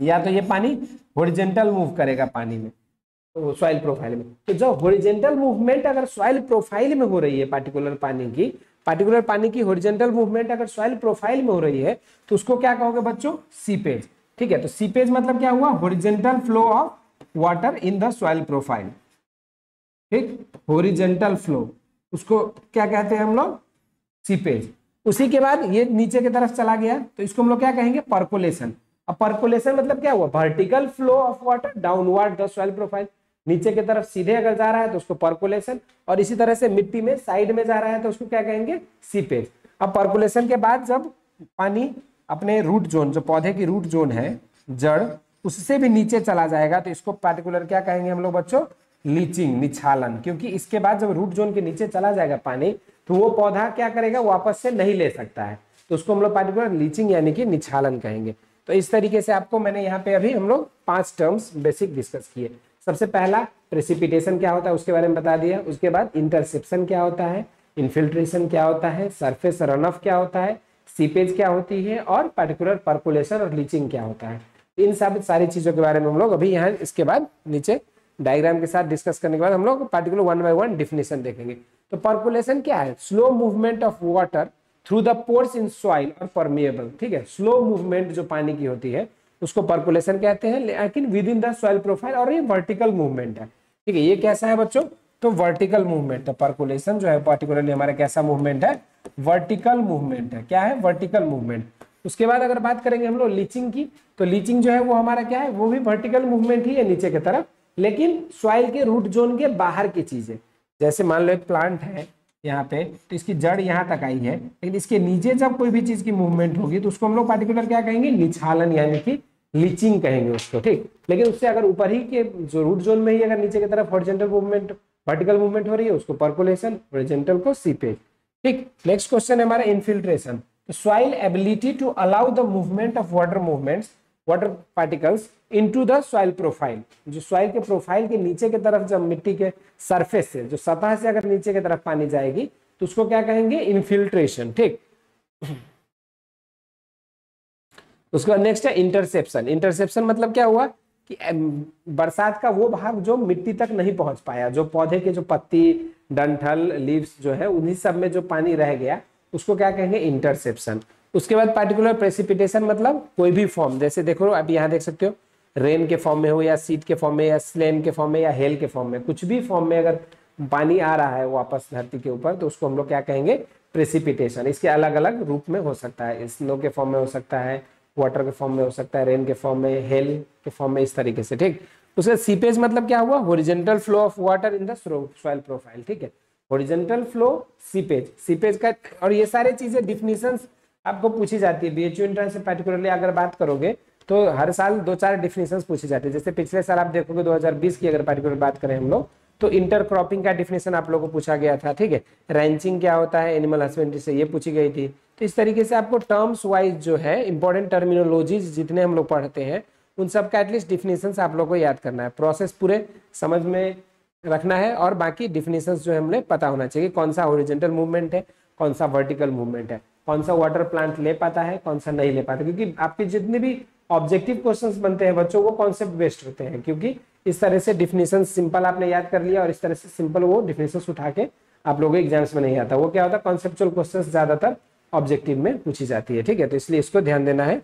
Speaker 1: या तो ये पानी होरिजेंटल मूव करेगा पानी में तो सॉइल प्रोफ़ाइल में। तो जो होरिजेंटल मूवमेंट अगर सॉइल प्रोफ़ाइल में हो रही है पार्टिकुलर पानी की पार्टिकुलर पानी की होरिजेंटल मूवमेंट अगर सॉइल प्रोफ़ाइल में हो रही है तो उसको क्या कहोगे बच्चों? सीपेज ठीक है तो सीपेज मतलब क्या हुआ? Horizontal flow of water in the soil profile ठीक? होरिजेंटल फ्लो उसको क्या कहते हैं हम लोग? सीपेज उसी के बाद ये नीचे की तरफ़ चला गया तो इसको हम लोग क्या कहेंगे? पर्कुलेशन अब पर्कुलेशन मतलब क्या हुआ? Vertical flow of water downward the soil profile नीचे की तरफ़ सीधे अगर जा रहा है तो उसको पर्कुलेशन और इसी तरह से मिट्टी में साइड में जा रहा है तो उसको क्या कहेंगे? सीपेज अब पर्कुलेशन के बाद जब पानी अपने रूट जोन जो पौधे की रूट जोन है, जड़, उससे भी नीचे चला जाएगा तो इसको पार्टिकुलर क्या कहेंगे हम लोग बच्चों? लीचिंग, निछालन, क्योंकि इसके बाद जब रूट जोन के नीचे चला जाएगा पानी तो वो पौधा क्या करेगा, वापस से नहीं ले सकता है। तो उसको हम लोग पार्टिकुलर लीचिंग यानी कि निछालन कहेंगे। तो इस तरीके से आपको मैंने यहाँ पे अभी हम लोग पाँच टर्म्स बेसिक डिस्कस किए। सबसे पहला प्रेसिपिटेशन क्या होता है, उसके बारे में बता दिया। उसके बाद इंटरसेप्शन क्या होता है इन्फिल्ट्रेशन क्या होता है सरफेस रन ऑफ़ क्या होता है सीपेज क्या होती है, और पर्टिकुलर पर्कुलेशन और लीचिंग क्या होता है। इन सब सारी चीज़ों के बारे में हम लोग अभी यहाँ इसके बाद नीचे डायग्राम के साथ डिस्कस करने के बाद हम लोग particular one by one definition देखेंगे। तो पर्कुलेशन क्या है? Slow movement of water through the pores in soil और परमिएबल ठीक है? स्लो मूवमेंट जो पानी की होती है, उसको पर्कुलेशन कहते हैं, लेकिन within the soil profile और ये वर्टिकल मूवमेंट है। ठीक है? ये कैसा है बच्चों? तो वर्टिकल मूवमेंट है पर्कुलेशन जो है पर्टिकुलरली हमारा कैसा मूवमेंट है? वर्टिकल मूवमेंट है। क्या है? वर्टिकल मूवमेंट उसके बाद अगर बात करेंगे हम लोग लीचिंग की तो लीचिंग जो है वो हमारा क्या है? वो भी वर्टिकल मूवमेंट ही है नीचे की तरफ़। लेकिन सॉइल के रूट जोन के बाहर की चीज़ें। जैसे मान लो एक प्लांट है यहाँ पे तो इसकी जड़ यहाँ तक आई है, लेकिन इसके नीचे जब कोई भी चीज़ की मूवमेंट होगी तो उसको हम लोग पार्टिकुलर क्या कहेंगे? निछालन, यानी कि लीचिंग कहेंगे उसको, ठीक? लेकिन उससे अगर ऊपर ही के जो रूट जोन में ही अगर नीचे की तरफ़ हॉरिजेंटल मूवमेंट वर्टिकल मूवमेंट हो रही है, उसको पर्कुलेशन हॉरिजेंटल को सीपेज ठीक? नेक्स्ट क्वेश्चन है हमारा infiltration soil ability to allow the movement of water movements water particles into the soil profile जो सॉइल के प्रोफ़ाइल के नीचे की तरफ़ जब मिट्टी के सरफेस से, जो सतह से अगर नीचे की तरफ़ पानी जाएगी तो उसको क्या कहेंगे? इनफिल्ट्रेशन ठीक? उसका नेक्स्ट है इंटरसेप्शन इंटरसेप्शन मतलब क्या हुआ? कि बरसात का वो भाग जो मिट्टी तक नहीं पहुँच पाया, जो पौधे के जो पत्ती, डंठल लीव्स जो है, उन्हीं सब में जो पानी रह गया, उसको क्या कहेंगे? इंटरसेप्शन उसके बाद पार्टिकुलर प्रेसिपिटेशन मतलब कोई भी फॉर्म जैसे देखो, आप यहाँ देख सकते हो रेन के फॉर्म में हो या सीट के फॉर्म में या स्लेन के फॉर्म में या हेल के फॉर्म में, कुछ भी फॉर्म में अगर पानी आ रहा है वापस धरती के ऊपर तो उसको हम लोग क्या कहेंगे? प्रेसिपिटेशन इसके अलग अलग रूप में हो सकता है। स्नो के फॉर्म में हो सकता है वाटर के फॉर्म में हो सकता है रेन के फॉर्म में हेल के फॉर्म में, इस तरीके से, ठीक? उसका सीपेज मतलब क्या हुआ? Horizontal flow of water in the soil profile ठीक है? होरिजेंटल फ्लो सीपेज सीपेज का, और ये सारी चीज़ें डिफिनीशन आपको पूछी जाती है बीएचयू एंट्रेंस से पर्टिकुलरली अगर बात करोगे तो हर साल दो चार डिफिनेशन पूछी जाती है। जैसे पिछले साल आप देखोगे 2020 की अगर पर्टिकुलर बात करें हम लोग तो इंटर क्रॉपिंग का डिफिनेशन आप लोगों को पूछा गया था, ठीक है? रैंचिंग क्या होता है एनिमल हस्बेंड्री से ये पूछी गई थी। तो इस तरीके से आपको टर्म्स वाइज जो है इंपॉर्टेंट टर्मिनोलॉजीज जितने हम लोग पढ़ते हैं, उन सब का एटलीस्ट डिफिनेशन आप लोग को याद करना है। प्रोसेस पूरे समझ में रखना है और बाकी डिफिनेशन जो है हमें पता होना चाहिए कौन सा ओरिजेंटल मूवमेंट है, कौन सा वर्टिकल मूवमेंट है। कौन सा वाटर प्लांट ले पाता है, कौन सा नहीं ले पाता। क्योंकि आपके जितने भी ऑब्जेक्टिव क्वेश्चंस बनते हैं बच्चों, वो कॉन्सेप्ट बेस्ड होते हैं। क्योंकि इस तरह से डिफिनेशन सिंपल आपने याद कर लिया और इस तरह से सिंपल वो डिफिनेशन उठा के आप लोगों एग्ज़ाम्स में नहीं आता। वो क्या होता है कॉन्सेप्चुअल क्वेश्चन ज़्यादातर ऑब्जेक्टिव में पूछी जाती है। ठीक है तो इसलिए इसको ध्यान देना है।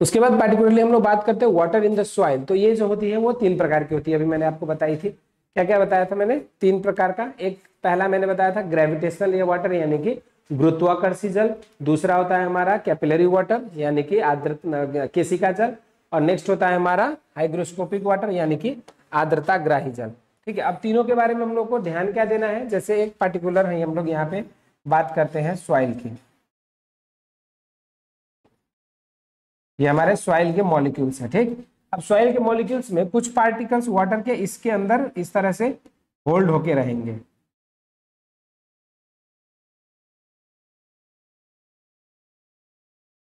Speaker 1: उसके बाद पार्टिकुलरली हम लोग बात करते हैं वाटर इन द सॉइल तो ये जो होती है, वो तीन प्रकार की होती है, अभी मैंने आपको बताई थी। क्या क्या बताया था मैंने? तीन प्रकार का। एक पहला मैंने बताया था ग्रेविटेशनल या वाटर यानी कि गुरुत्वाकर्षी जल। दूसरा होता है हमारा कैपिलरी वाटर यानी कि आर्द्र केसिका जल। और नेक्स्ट होता है हमारा हाइग्रोस्कोपिक वाटर यानी कि आर्द्रता ग्राही जल। ठीक है, अब तीनों के बारे में हम लोग को ध्यान क्या देना है? जैसे एक पर्टिकुलर है, हम लोग यहाँ पे बात करते हैं सॉइल की। ये हमारे सॉइल के मॉलिक्यूल्स है, ठीक? अब सॉइल के मॉलिक्यूल्स में कुछ पार्टिकल्स वाटर के इसके अंदर इस तरह से होल्ड होके रहेंगे।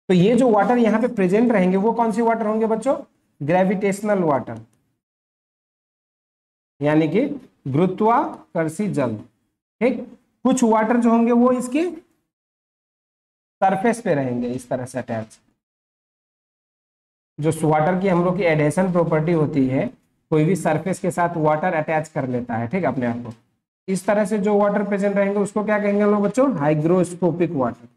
Speaker 1: तो ये जो वाटर यहाँ पे प्रेजेंट रहेंगे, वो कौन सी वाटर होंगे बच्चों? ग्रेविटेशनल वाटर यानी कि गुरुत्वाकर्षी जल। ठीक? कुछ वाटर जो होंगे वो इसके सरफेस पे रहेंगे, इस तरह से अटैच जो वाटर की हम लोग की एडेशन प्रॉपर्टी होती है, कोई भी सरफेस के साथ वाटर अटैच कर लेता है, ठीक है, अपने आप को। इस तरह से जो वाटर प्रेजेंट रहेंगे, उसको क्या कहेंगे हम लोग बच्चों? हाइग्रोस्कोपिक वाटर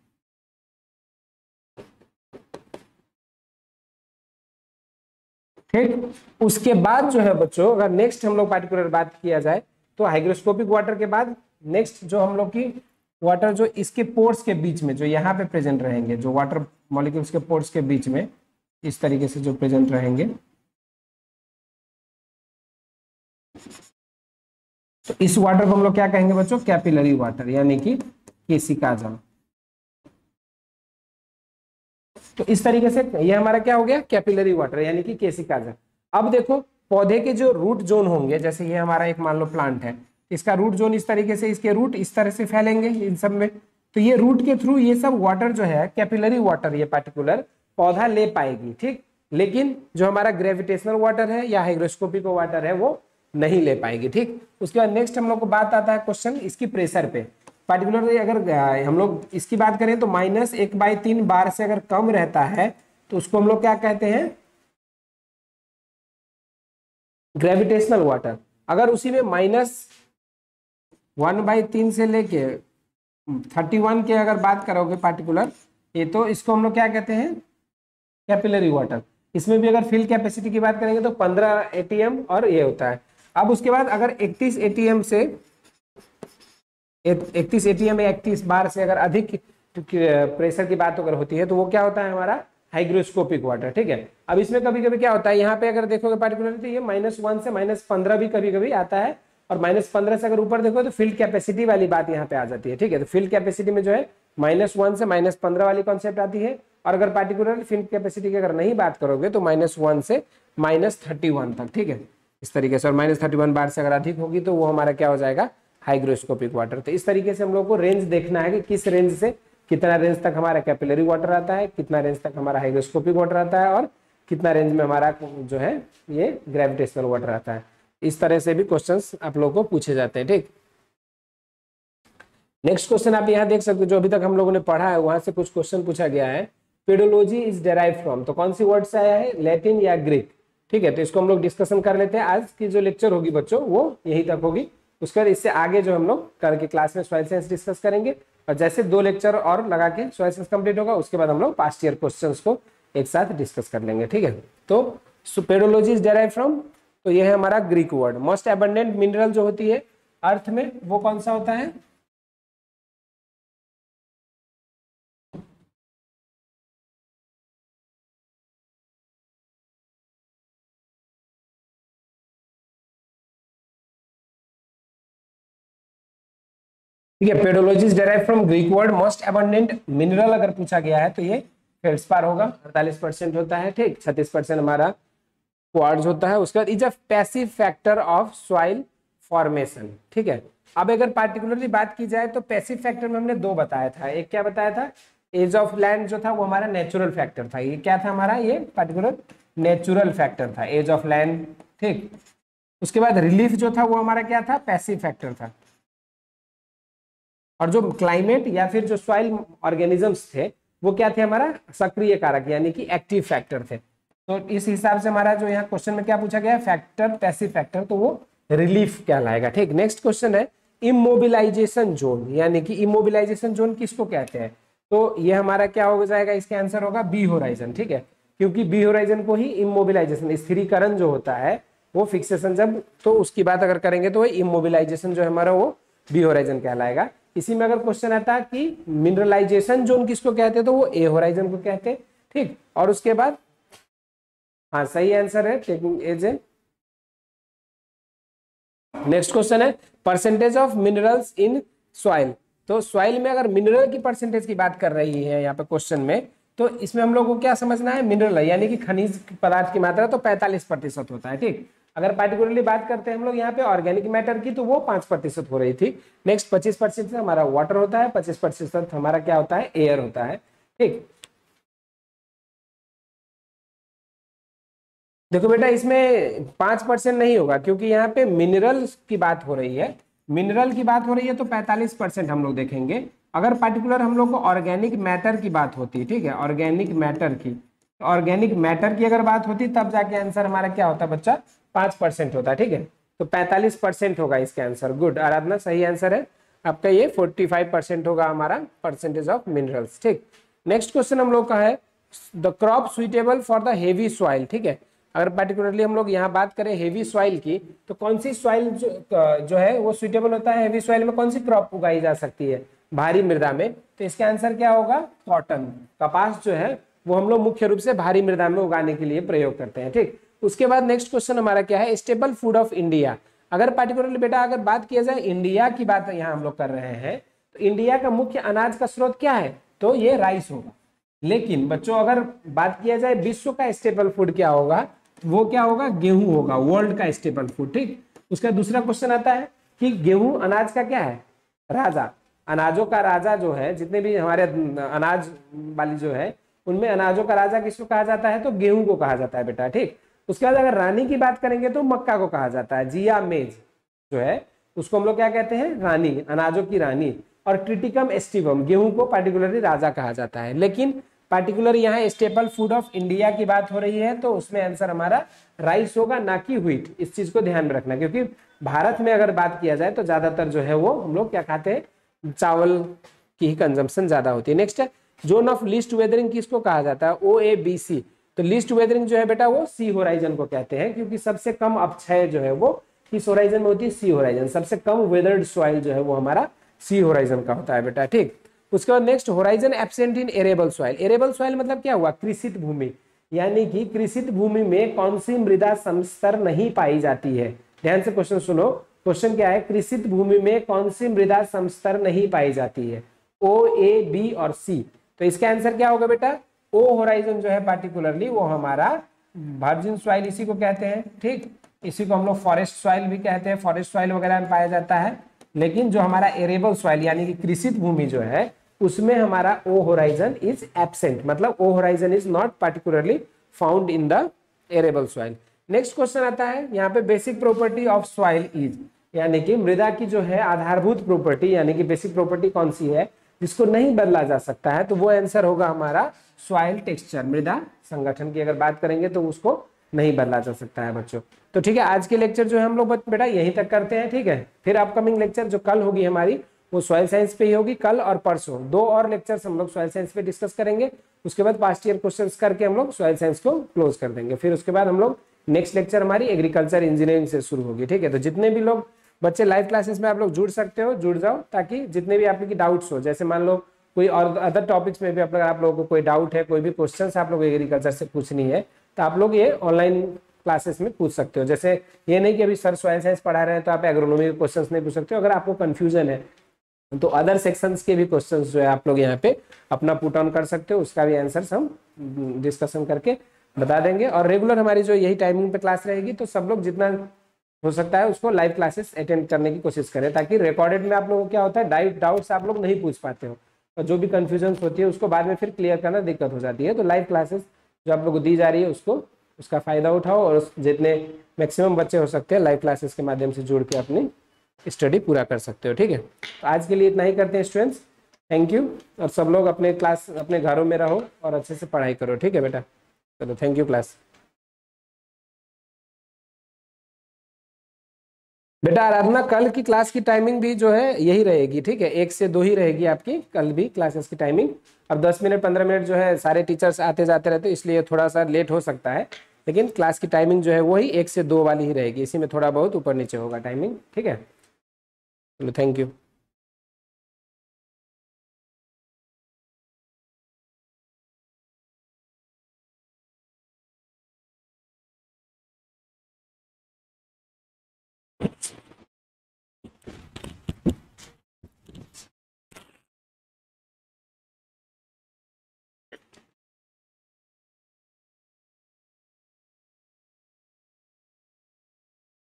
Speaker 1: ठीक? उसके बाद जो है बच्चों, अगर नेक्स्ट हम लोग पार्टिकुलर बात किया जाए तो हाइग्रोस्कोपिक वाटर के बाद नेक्स्ट जो हम लोग की वाटर जो इसके पोर्स के बीच में, जो यहाँ पे प्रेजेंट रहेंगे, जो वाटर मॉलिक्यूल्स के पोर्स के बीच में इस तरीके से जो प्रेजेंट रहेंगे। तो इस वाटर को हम लोग क्या कहेंगे बच्चों? कैपिलरी वाटर यानी कि केसिका जल तो इस तरीके से ये हमारा क्या हो गया? कैपिलरी वाटर यानी कि केसिका जल अब देखो, पौधे के जो रूट जोन होंगे, जैसे ये हमारा एक मान लो प्लांट है, इसका रूट जोन इस तरीके से, इसके रूट इस तरह से फैलेंगे इन सब में। तो ये रूट के थ्रू ये सब वाटर जो है कैपिलरी वाटर ये पार्टिकुलर पौधा ले पाएगी, ठीक? लेकिन जो हमारा ग्रेविटेशनल वाटर है या हाइग्रोस्कोपिक वाटर है, वो नहीं ले पाएगी, ठीक? उसके बाद नेक्स्ट हम लोग को बात आता है क्वेश्चन इसकी प्रेशर पे। पर्टिकुलरली अगर हम लोग इसकी बात करें तो माइनस एक बाई तीन बार से अगर कम रहता है तो उसको हम लोग क्या कहते हैं? ग्रेविटेशनल वाटर अगर उसी में माइनस वन बाई तीन से लेके थर्टी वन के अगर बात करोगे पार्टिकुलर ये तो इसको हम लोग क्या कहते हैं? कैपिलरी वाटर इसमें भी अगर फिल कैपेसिटी की बात करेंगे तो पंद्रह एटीएम और ये होता है। अब उसके बाद अगर इकतीस एटीएम से, इकतीस एटीएम या इकतीस बार से अगर अधिक प्रेशर की बात अगर होती है तो वो क्या होता है हमारा? हाइग्रोस्कोपिक वाटर ठीक है? अब इसमें कभी कभी क्या होता है? यहाँ पे अगर देखोगे पार्टिकुलर तो ये माइनस वन से माइनस पंद्रह भी कभी कभी आता है और माइनस पंद्रह से अगर ऊपर देखो तो फ़ील्ड कैपेसिटी वाली बात यहाँ पे आ जाती है, ठीक है? तो फ़ील्ड कैपेसिटी में जो है माइनस वन से माइनस पंद्रह वाली कॉन्सेप्ट आती है। और अगर पार्टिकुलर फ़ील्ड कैपेसिटी की अगर नहीं बात करोगे तो माइनस वन से माइनस थर्टी वन तक, ठीक है? इस तरीके से, और माइनस थर्टी वन बार से अगर अधिक होगी तो वो हमारा क्या हो जाएगा? हाइग्रोस्कोपिक वाटर तो इस तरीके से हम लोग को रेंज देखना है कि किस रेंज से कितना रेंज तक हमारा कैपिलरी वाटर आता है, कितना रेंज तक हमारा हाइग्रोस्कोपिक वाटर आता है, और कितना रेंज में हमारा जो है, ये ग्रेविटेशनल वाटर आता है। इस तरह से भी क्वेश्चंस आप लोग को पूछे जाते हैं, ठीक? नेक्स्ट क्वेश्चन आप यहाँ देख सकते हो, जो अभी तक हम लोगों ने पढ़ा है, वहाँ से कुछ क्वेश्चन पूछा गया है। Pedology is derive from. तो कौन सी वर्ड से आया है? लैटिन या ग्रीक? ठीक है तो इसको हम लोग डिस्कशन कर लेते हैं आज की जो लेक्चर होगी बच्चों, वो यही तक होगी। उसके बाद इससे आगे जो हम लोग कल के क्लास में सॉइल साइंस डिस्कस करेंगे। और जैसे दो लेक्चर और लगा के सॉइल साइंस कंप्लीट होगा, उसके बाद हम लोग पास्ट ईयर क्वेश्चन को एक साथ डिस्कस कर लेंगे, ठीक है? तो सुपेडोलॉजी इज़ डेराइव फ्रॉम तो ये है हमारा Greek word. Most abundant mineral जो होती है अर्थ में, वो कौन सा होता है? ठीक है pedology derive from Greek word most abundant mineral अगर पूछा गया है तो ये फेल्सपार होगा। अड़तालीस परसेंट होता है, ठीक। छत्तीस परसेंट हमारा क्वार्ड्स होता है। उसके बाद is a passive factor of soil formation ठीक है। अब अगर पार्टिकुलरली बात की जाए तो पैसिव फैक्टर में हमने दो बताया था। एक क्या बताया था? एज ऑफ़ लैंड जो था वो हमारा नेचुरल फैक्टर था। ये क्या था हमारा? ये पार्टिकुलर नेचुरल फैक्टर था। एज ऑफ़ लैंड ठीक। उसके बाद रिलीफ जो था वो हमारा क्या था? पैसिव फैक्टर था। और जो क्लाइमेट या फिर जो सॉइल ऑर्गेनिजम्स थे, वो क्या थे हमारा? सक्रिय कारक, यानी कि एक्टिव फैक्टर थे। तो इस हिसाब से हमारा जो यहाँ क्वेश्चन में क्या पूछा गया? फैक्टर पैसिव फैक्टर तो वो रिलीफ कहलाएगा। ठीक नेक्स्ट क्वेश्चन है इमोबिलाइजेशन जोन यानी कि इमोबिलाइजेशन जोन किसको कहते हैं? तो ये हमारा क्या हो जाएगा? इसका आंसर होगा बी होराइजन ठीक है? क्योंकि बी होराइजन को ही इमोबिलाइजेशन स्थिरीकरण जो होता है, वो फिक्सेशन जब तो उसकी बात अगर करेंगे तो इमोबिलाइजेशन जो है हमारा वो बी होराइजन कहलाएगा। इसी में अगर क्वेश्चन आता है कि मिनरलाइजेशन जोन किसको कहते हैं तो वो ए होराइजन को कहते हैं, ठीक? और उसके बाद हाँ सही आंसर है taking age a next question है percentage of minerals in soil तो सॉइल में अगर मिनरल की परसेंटेज की बात कर रही है यहाँ पे क्वेश्चन में तो इसमें हम लोग को क्या समझना है? मिनरल यानी कि खनिज पदार्थ की मात्रा तो 45 प्रतिशत होता है, ठीक? अगर पार्टिकुलरली बात करते हैं हम लोग, यहाँ पे ऑर्गेनिक मैटर की तो वो पाँच प्रतिशत हो रही थी। नेक्स्ट पच्चीस प्रतिशत हमारा वाटर होता है, पच्चीस प्रतिशत हमारा क्या होता है? एयर होता है। ठीक? देखो बेटा, इसमें पाँच परसेंट नहीं होगा, क्योंकि यहाँ पे मिनरल की बात हो रही है। मिनरल की बात हो रही है तो पैंतालीस परसेंट हम लोग देखेंगे। अगर पर्टिकुलर हम लोग को ऑर्गेनिक मैटर की बात होती, ठीक है? ऑर्गेनिक मैटर की ऑर्गेनिक मैटर की अगर बात होती, तब जाके आंसर हमारा क्या होता बच्चा? पाँच परसेंट होता है ठीक है? तो पैंतालीस परसेंट होगा इसका आंसर। गुड आराधना सही आंसर है। आपका ये फोर्टी फाइव परसेंट होगा हमारा परसेंटेज ऑफ़ मिनरल्स ठीक? नेक्स्ट क्वेश्चन हम लोग का है the crop suitable for the heavy soil ठीक है? अगर पर्टिकुलरली हम लोग यहाँ बात करें हेवी सॉइल की तो कौन सी सॉइल जो, जो है वो सुइटेबल होता है हेवी सॉइल में? कौन सी क्रॉप उगाई जा सकती है? भारी मृदा में। तो इसका आंसर क्या होगा? कॉटन कपास जो है वो हम लोग मुख्य रूप से भारी मृदा में उगाने के लिए प्रयोग करते हैं ठीक? उसके बाद नेक्स्ट क्वेश्चन हमारा क्या है? स्टेबल फ़ूड ऑफ़ इंडिया अगर पर्टिकुलरली बेटा अगर बात किया जाए इंडिया की बात यहाँ हम लोग कर रहे हैं तो इंडिया का मुख्य अनाज का स्रोत क्या है? तो ये राइस होगा। लेकिन बच्चों, अगर बात किया जाए विश्व का स्टेबल फ़ूड क्या होगा? वो क्या होगा? गेहूँ होगा वर्ल्ड का स्टेबल फ़ूड ठीक? उसका दूसरा क्वेश्चन आता है कि गेहूँ अनाज का क्या है? राजा। अनाजों का राजा जो है, जितने भी हमारे अनाज वाली जो है, उनमें अनाजों का राजा किसको कहा जाता है? तो गेहूँ को कहा जाता है बेटा, ठीक? उसके बाद अगर रानी की बात करेंगे तो मक्का को कहा जाता है, जिया मेज जो है, उसको हम लोग क्या कहते हैं? रानी, अनाजों की रानी। और ट्रिटिकम एस्टिवम, गेहूँ को पार्टिकुलरली राजा कहा जाता है। लेकिन पार्टिकुलर यहाँ स्टेपल फ़ूड ऑफ़ इंडिया की बात हो रही है तो उसमें आंसर हमारा राइस होगा, ना कि व्हीट इस चीज़ को ध्यान में रखना, क्योंकि भारत में अगर बात किया जाए तो ज़्यादातर जो है वो हम लोग क्या खाते हैं? चावल की ही कंजम्पशन ज़्यादा होती है। Next zone of least weathering किसको कहा जाता है? ओ ए बी सी तो लिस्ट वेदरिंग जो है बेटा वो सी होराइजन को कहते हैं, क्योंकि सबसे कम अपक्षय जो है वो किस होराइजन में होती है? सी होराइजन सबसे कम वेदर्ड सॉइल जो है वो हमारा सी होराइजन का होता है बेटा, ठीक? उसके बाद next horizon absent in arable soil arable soil मतलब क्या हुआ? कृषित भूमि. यानी कि कृषित भूमि में कौन सी मृदा समस्तर नहीं पाई जाती है? ध्यान से क्वेश्चन सुनो. क्वेश्चन क्या है? कृषित भूमि में कौन सी मृदा समस्तर नहीं पाई जाती है? ओ ए बी और सी तो इसका आंसर क्या होगा बेटा? ओ होराइजन जो है पार्टिकुलरली वो हमारा वर्जिन सॉइल इसी को कहते हैं, ठीक? इसी को हम लोग फॉरेस्ट सॉइल भी कहते हैं। फॉरेस्ट सॉइल वगैरह में पाया जाता है। लेकिन जो हमारा एरेबल सॉइल यानी कि कृषित भूमि जो है, उसमें हमारा ओ होराइजन इज़ एबसेंट मतलब O horizon is not particularly found in the arable soil next question आता है, यहाँ पे basic property of soil is यानी कि मृदा की जो है आधारभूत प्रॉपर्टी यानी कि बेसिक प्रॉपर्टी कौन सी है? जिसको नहीं बदला जा सकता है तो वो आंसर होगा हमारा सॉइल टेक्सचर मृदा संगठन की। अगर बात करेंगे तो उसको नहीं बदला जा सकता है बच्चों। तो ठीक है, आज के लेक्चर जो है हम लोग बेटा यहीं तक करते हैं, ठीक है? फिर अपकमिंग लेक्चर जो कल होगी हमारी, वो सॉइल साइंस पे ही होगी, कल और परसों। दो और लेक्चर्स हम लोग सॉइल साइंस पे डिस्कस करेंगे। उसके बाद पास्ट ईयर क्वेश्चंस करके हम लोग सॉइल साइंस को क्लोज कर देंगे। फिर उसके बाद हम लोग नेक्स्ट लेक्चर हमारी एग्रीकल्चर इंजीनियरिंग से शुरू होगी, ठीक है? तो जितने भी लोग बच्चे लाइव क्लासेस में आप लोग जुड़ सकते हो, जुड़ जाओ, ताकि जितने भी आपके डाउट्स हो, जैसे मान लो कोई और अदर टॉपिक्स में भी अगर आप लोगों को कोई डाउट है, कोई भी क्वेश्चन आप लोग एग्रीकल्चर से पूछनी है तो आप लोग ये ऑनलाइन क्लासेस में पूछ सकते हो। जैसे ये नहीं कि अभी सर सॉयल साइंस पढ़ा रहे हैं तो आप एग्रोनॉमी के क्वेश्चन नहीं पूछ सकते हो, अगर आपको कन्फ्यूज़न है तो अदर सेक्शंस के भी क्वेश्चन जो है आप लोग यहाँ पे अपना पुट ऑन कर सकते हो, उसका भी आंसर हम डिस्कशन करके बता देंगे। और रेगुलर हमारी जो यही टाइमिंग पे क्लास रहेगी तो सब लोग जितना हो सकता है उसको लाइव क्लासेस अटेंड करने की कोशिश करें, ताकि रिकॉर्डेड में आप लोगों को क्या होता है डाउट डाउट्स आप लोग नहीं पूछ पाते हो। और जो भी कन्फ्यूज़न होती है, उसको बाद में फिर क्लियर करना दिक्कत हो जाती है। तो लाइव क्लासेस जो आप लोग को दी जा रही है, उसको, उसका फ़ायदा उठाओ और जितने मैक्सिमम बच्चे हो सकते हैं लाइव क्लासेस के माध्यम से जुड़ के अपनी स्टडी पूरा कर सकते हो, ठीक है? तो आज के लिए इतना ही करते हैं स्टूडेंट्स थैंक यू और सब लोग अपने क्लास अपने घरों में रहो और अच्छे से पढ़ाई करो, ठीक है बेटा? चलो थैंक यू क्लास बेटा आराधना, कल की क्लास की टाइमिंग भी जो है यही रहेगी, ठीक है? एक से दो ही रहेगी आपकी, कल भी क्लासेस की टाइमिंग अब दस मिनट, पंद्रह मिनट जो है सारे टीचर्स आते जाते रहते इसलिए थोड़ा सा लेट हो सकता है। लेकिन क्लास की टाइमिंग जो है वही एक से दो वाली ही रहेगी, इसी में थोड़ा बहुत ऊपर नीचे होगा टाइमिंग ठीक है? चलो थैंक यू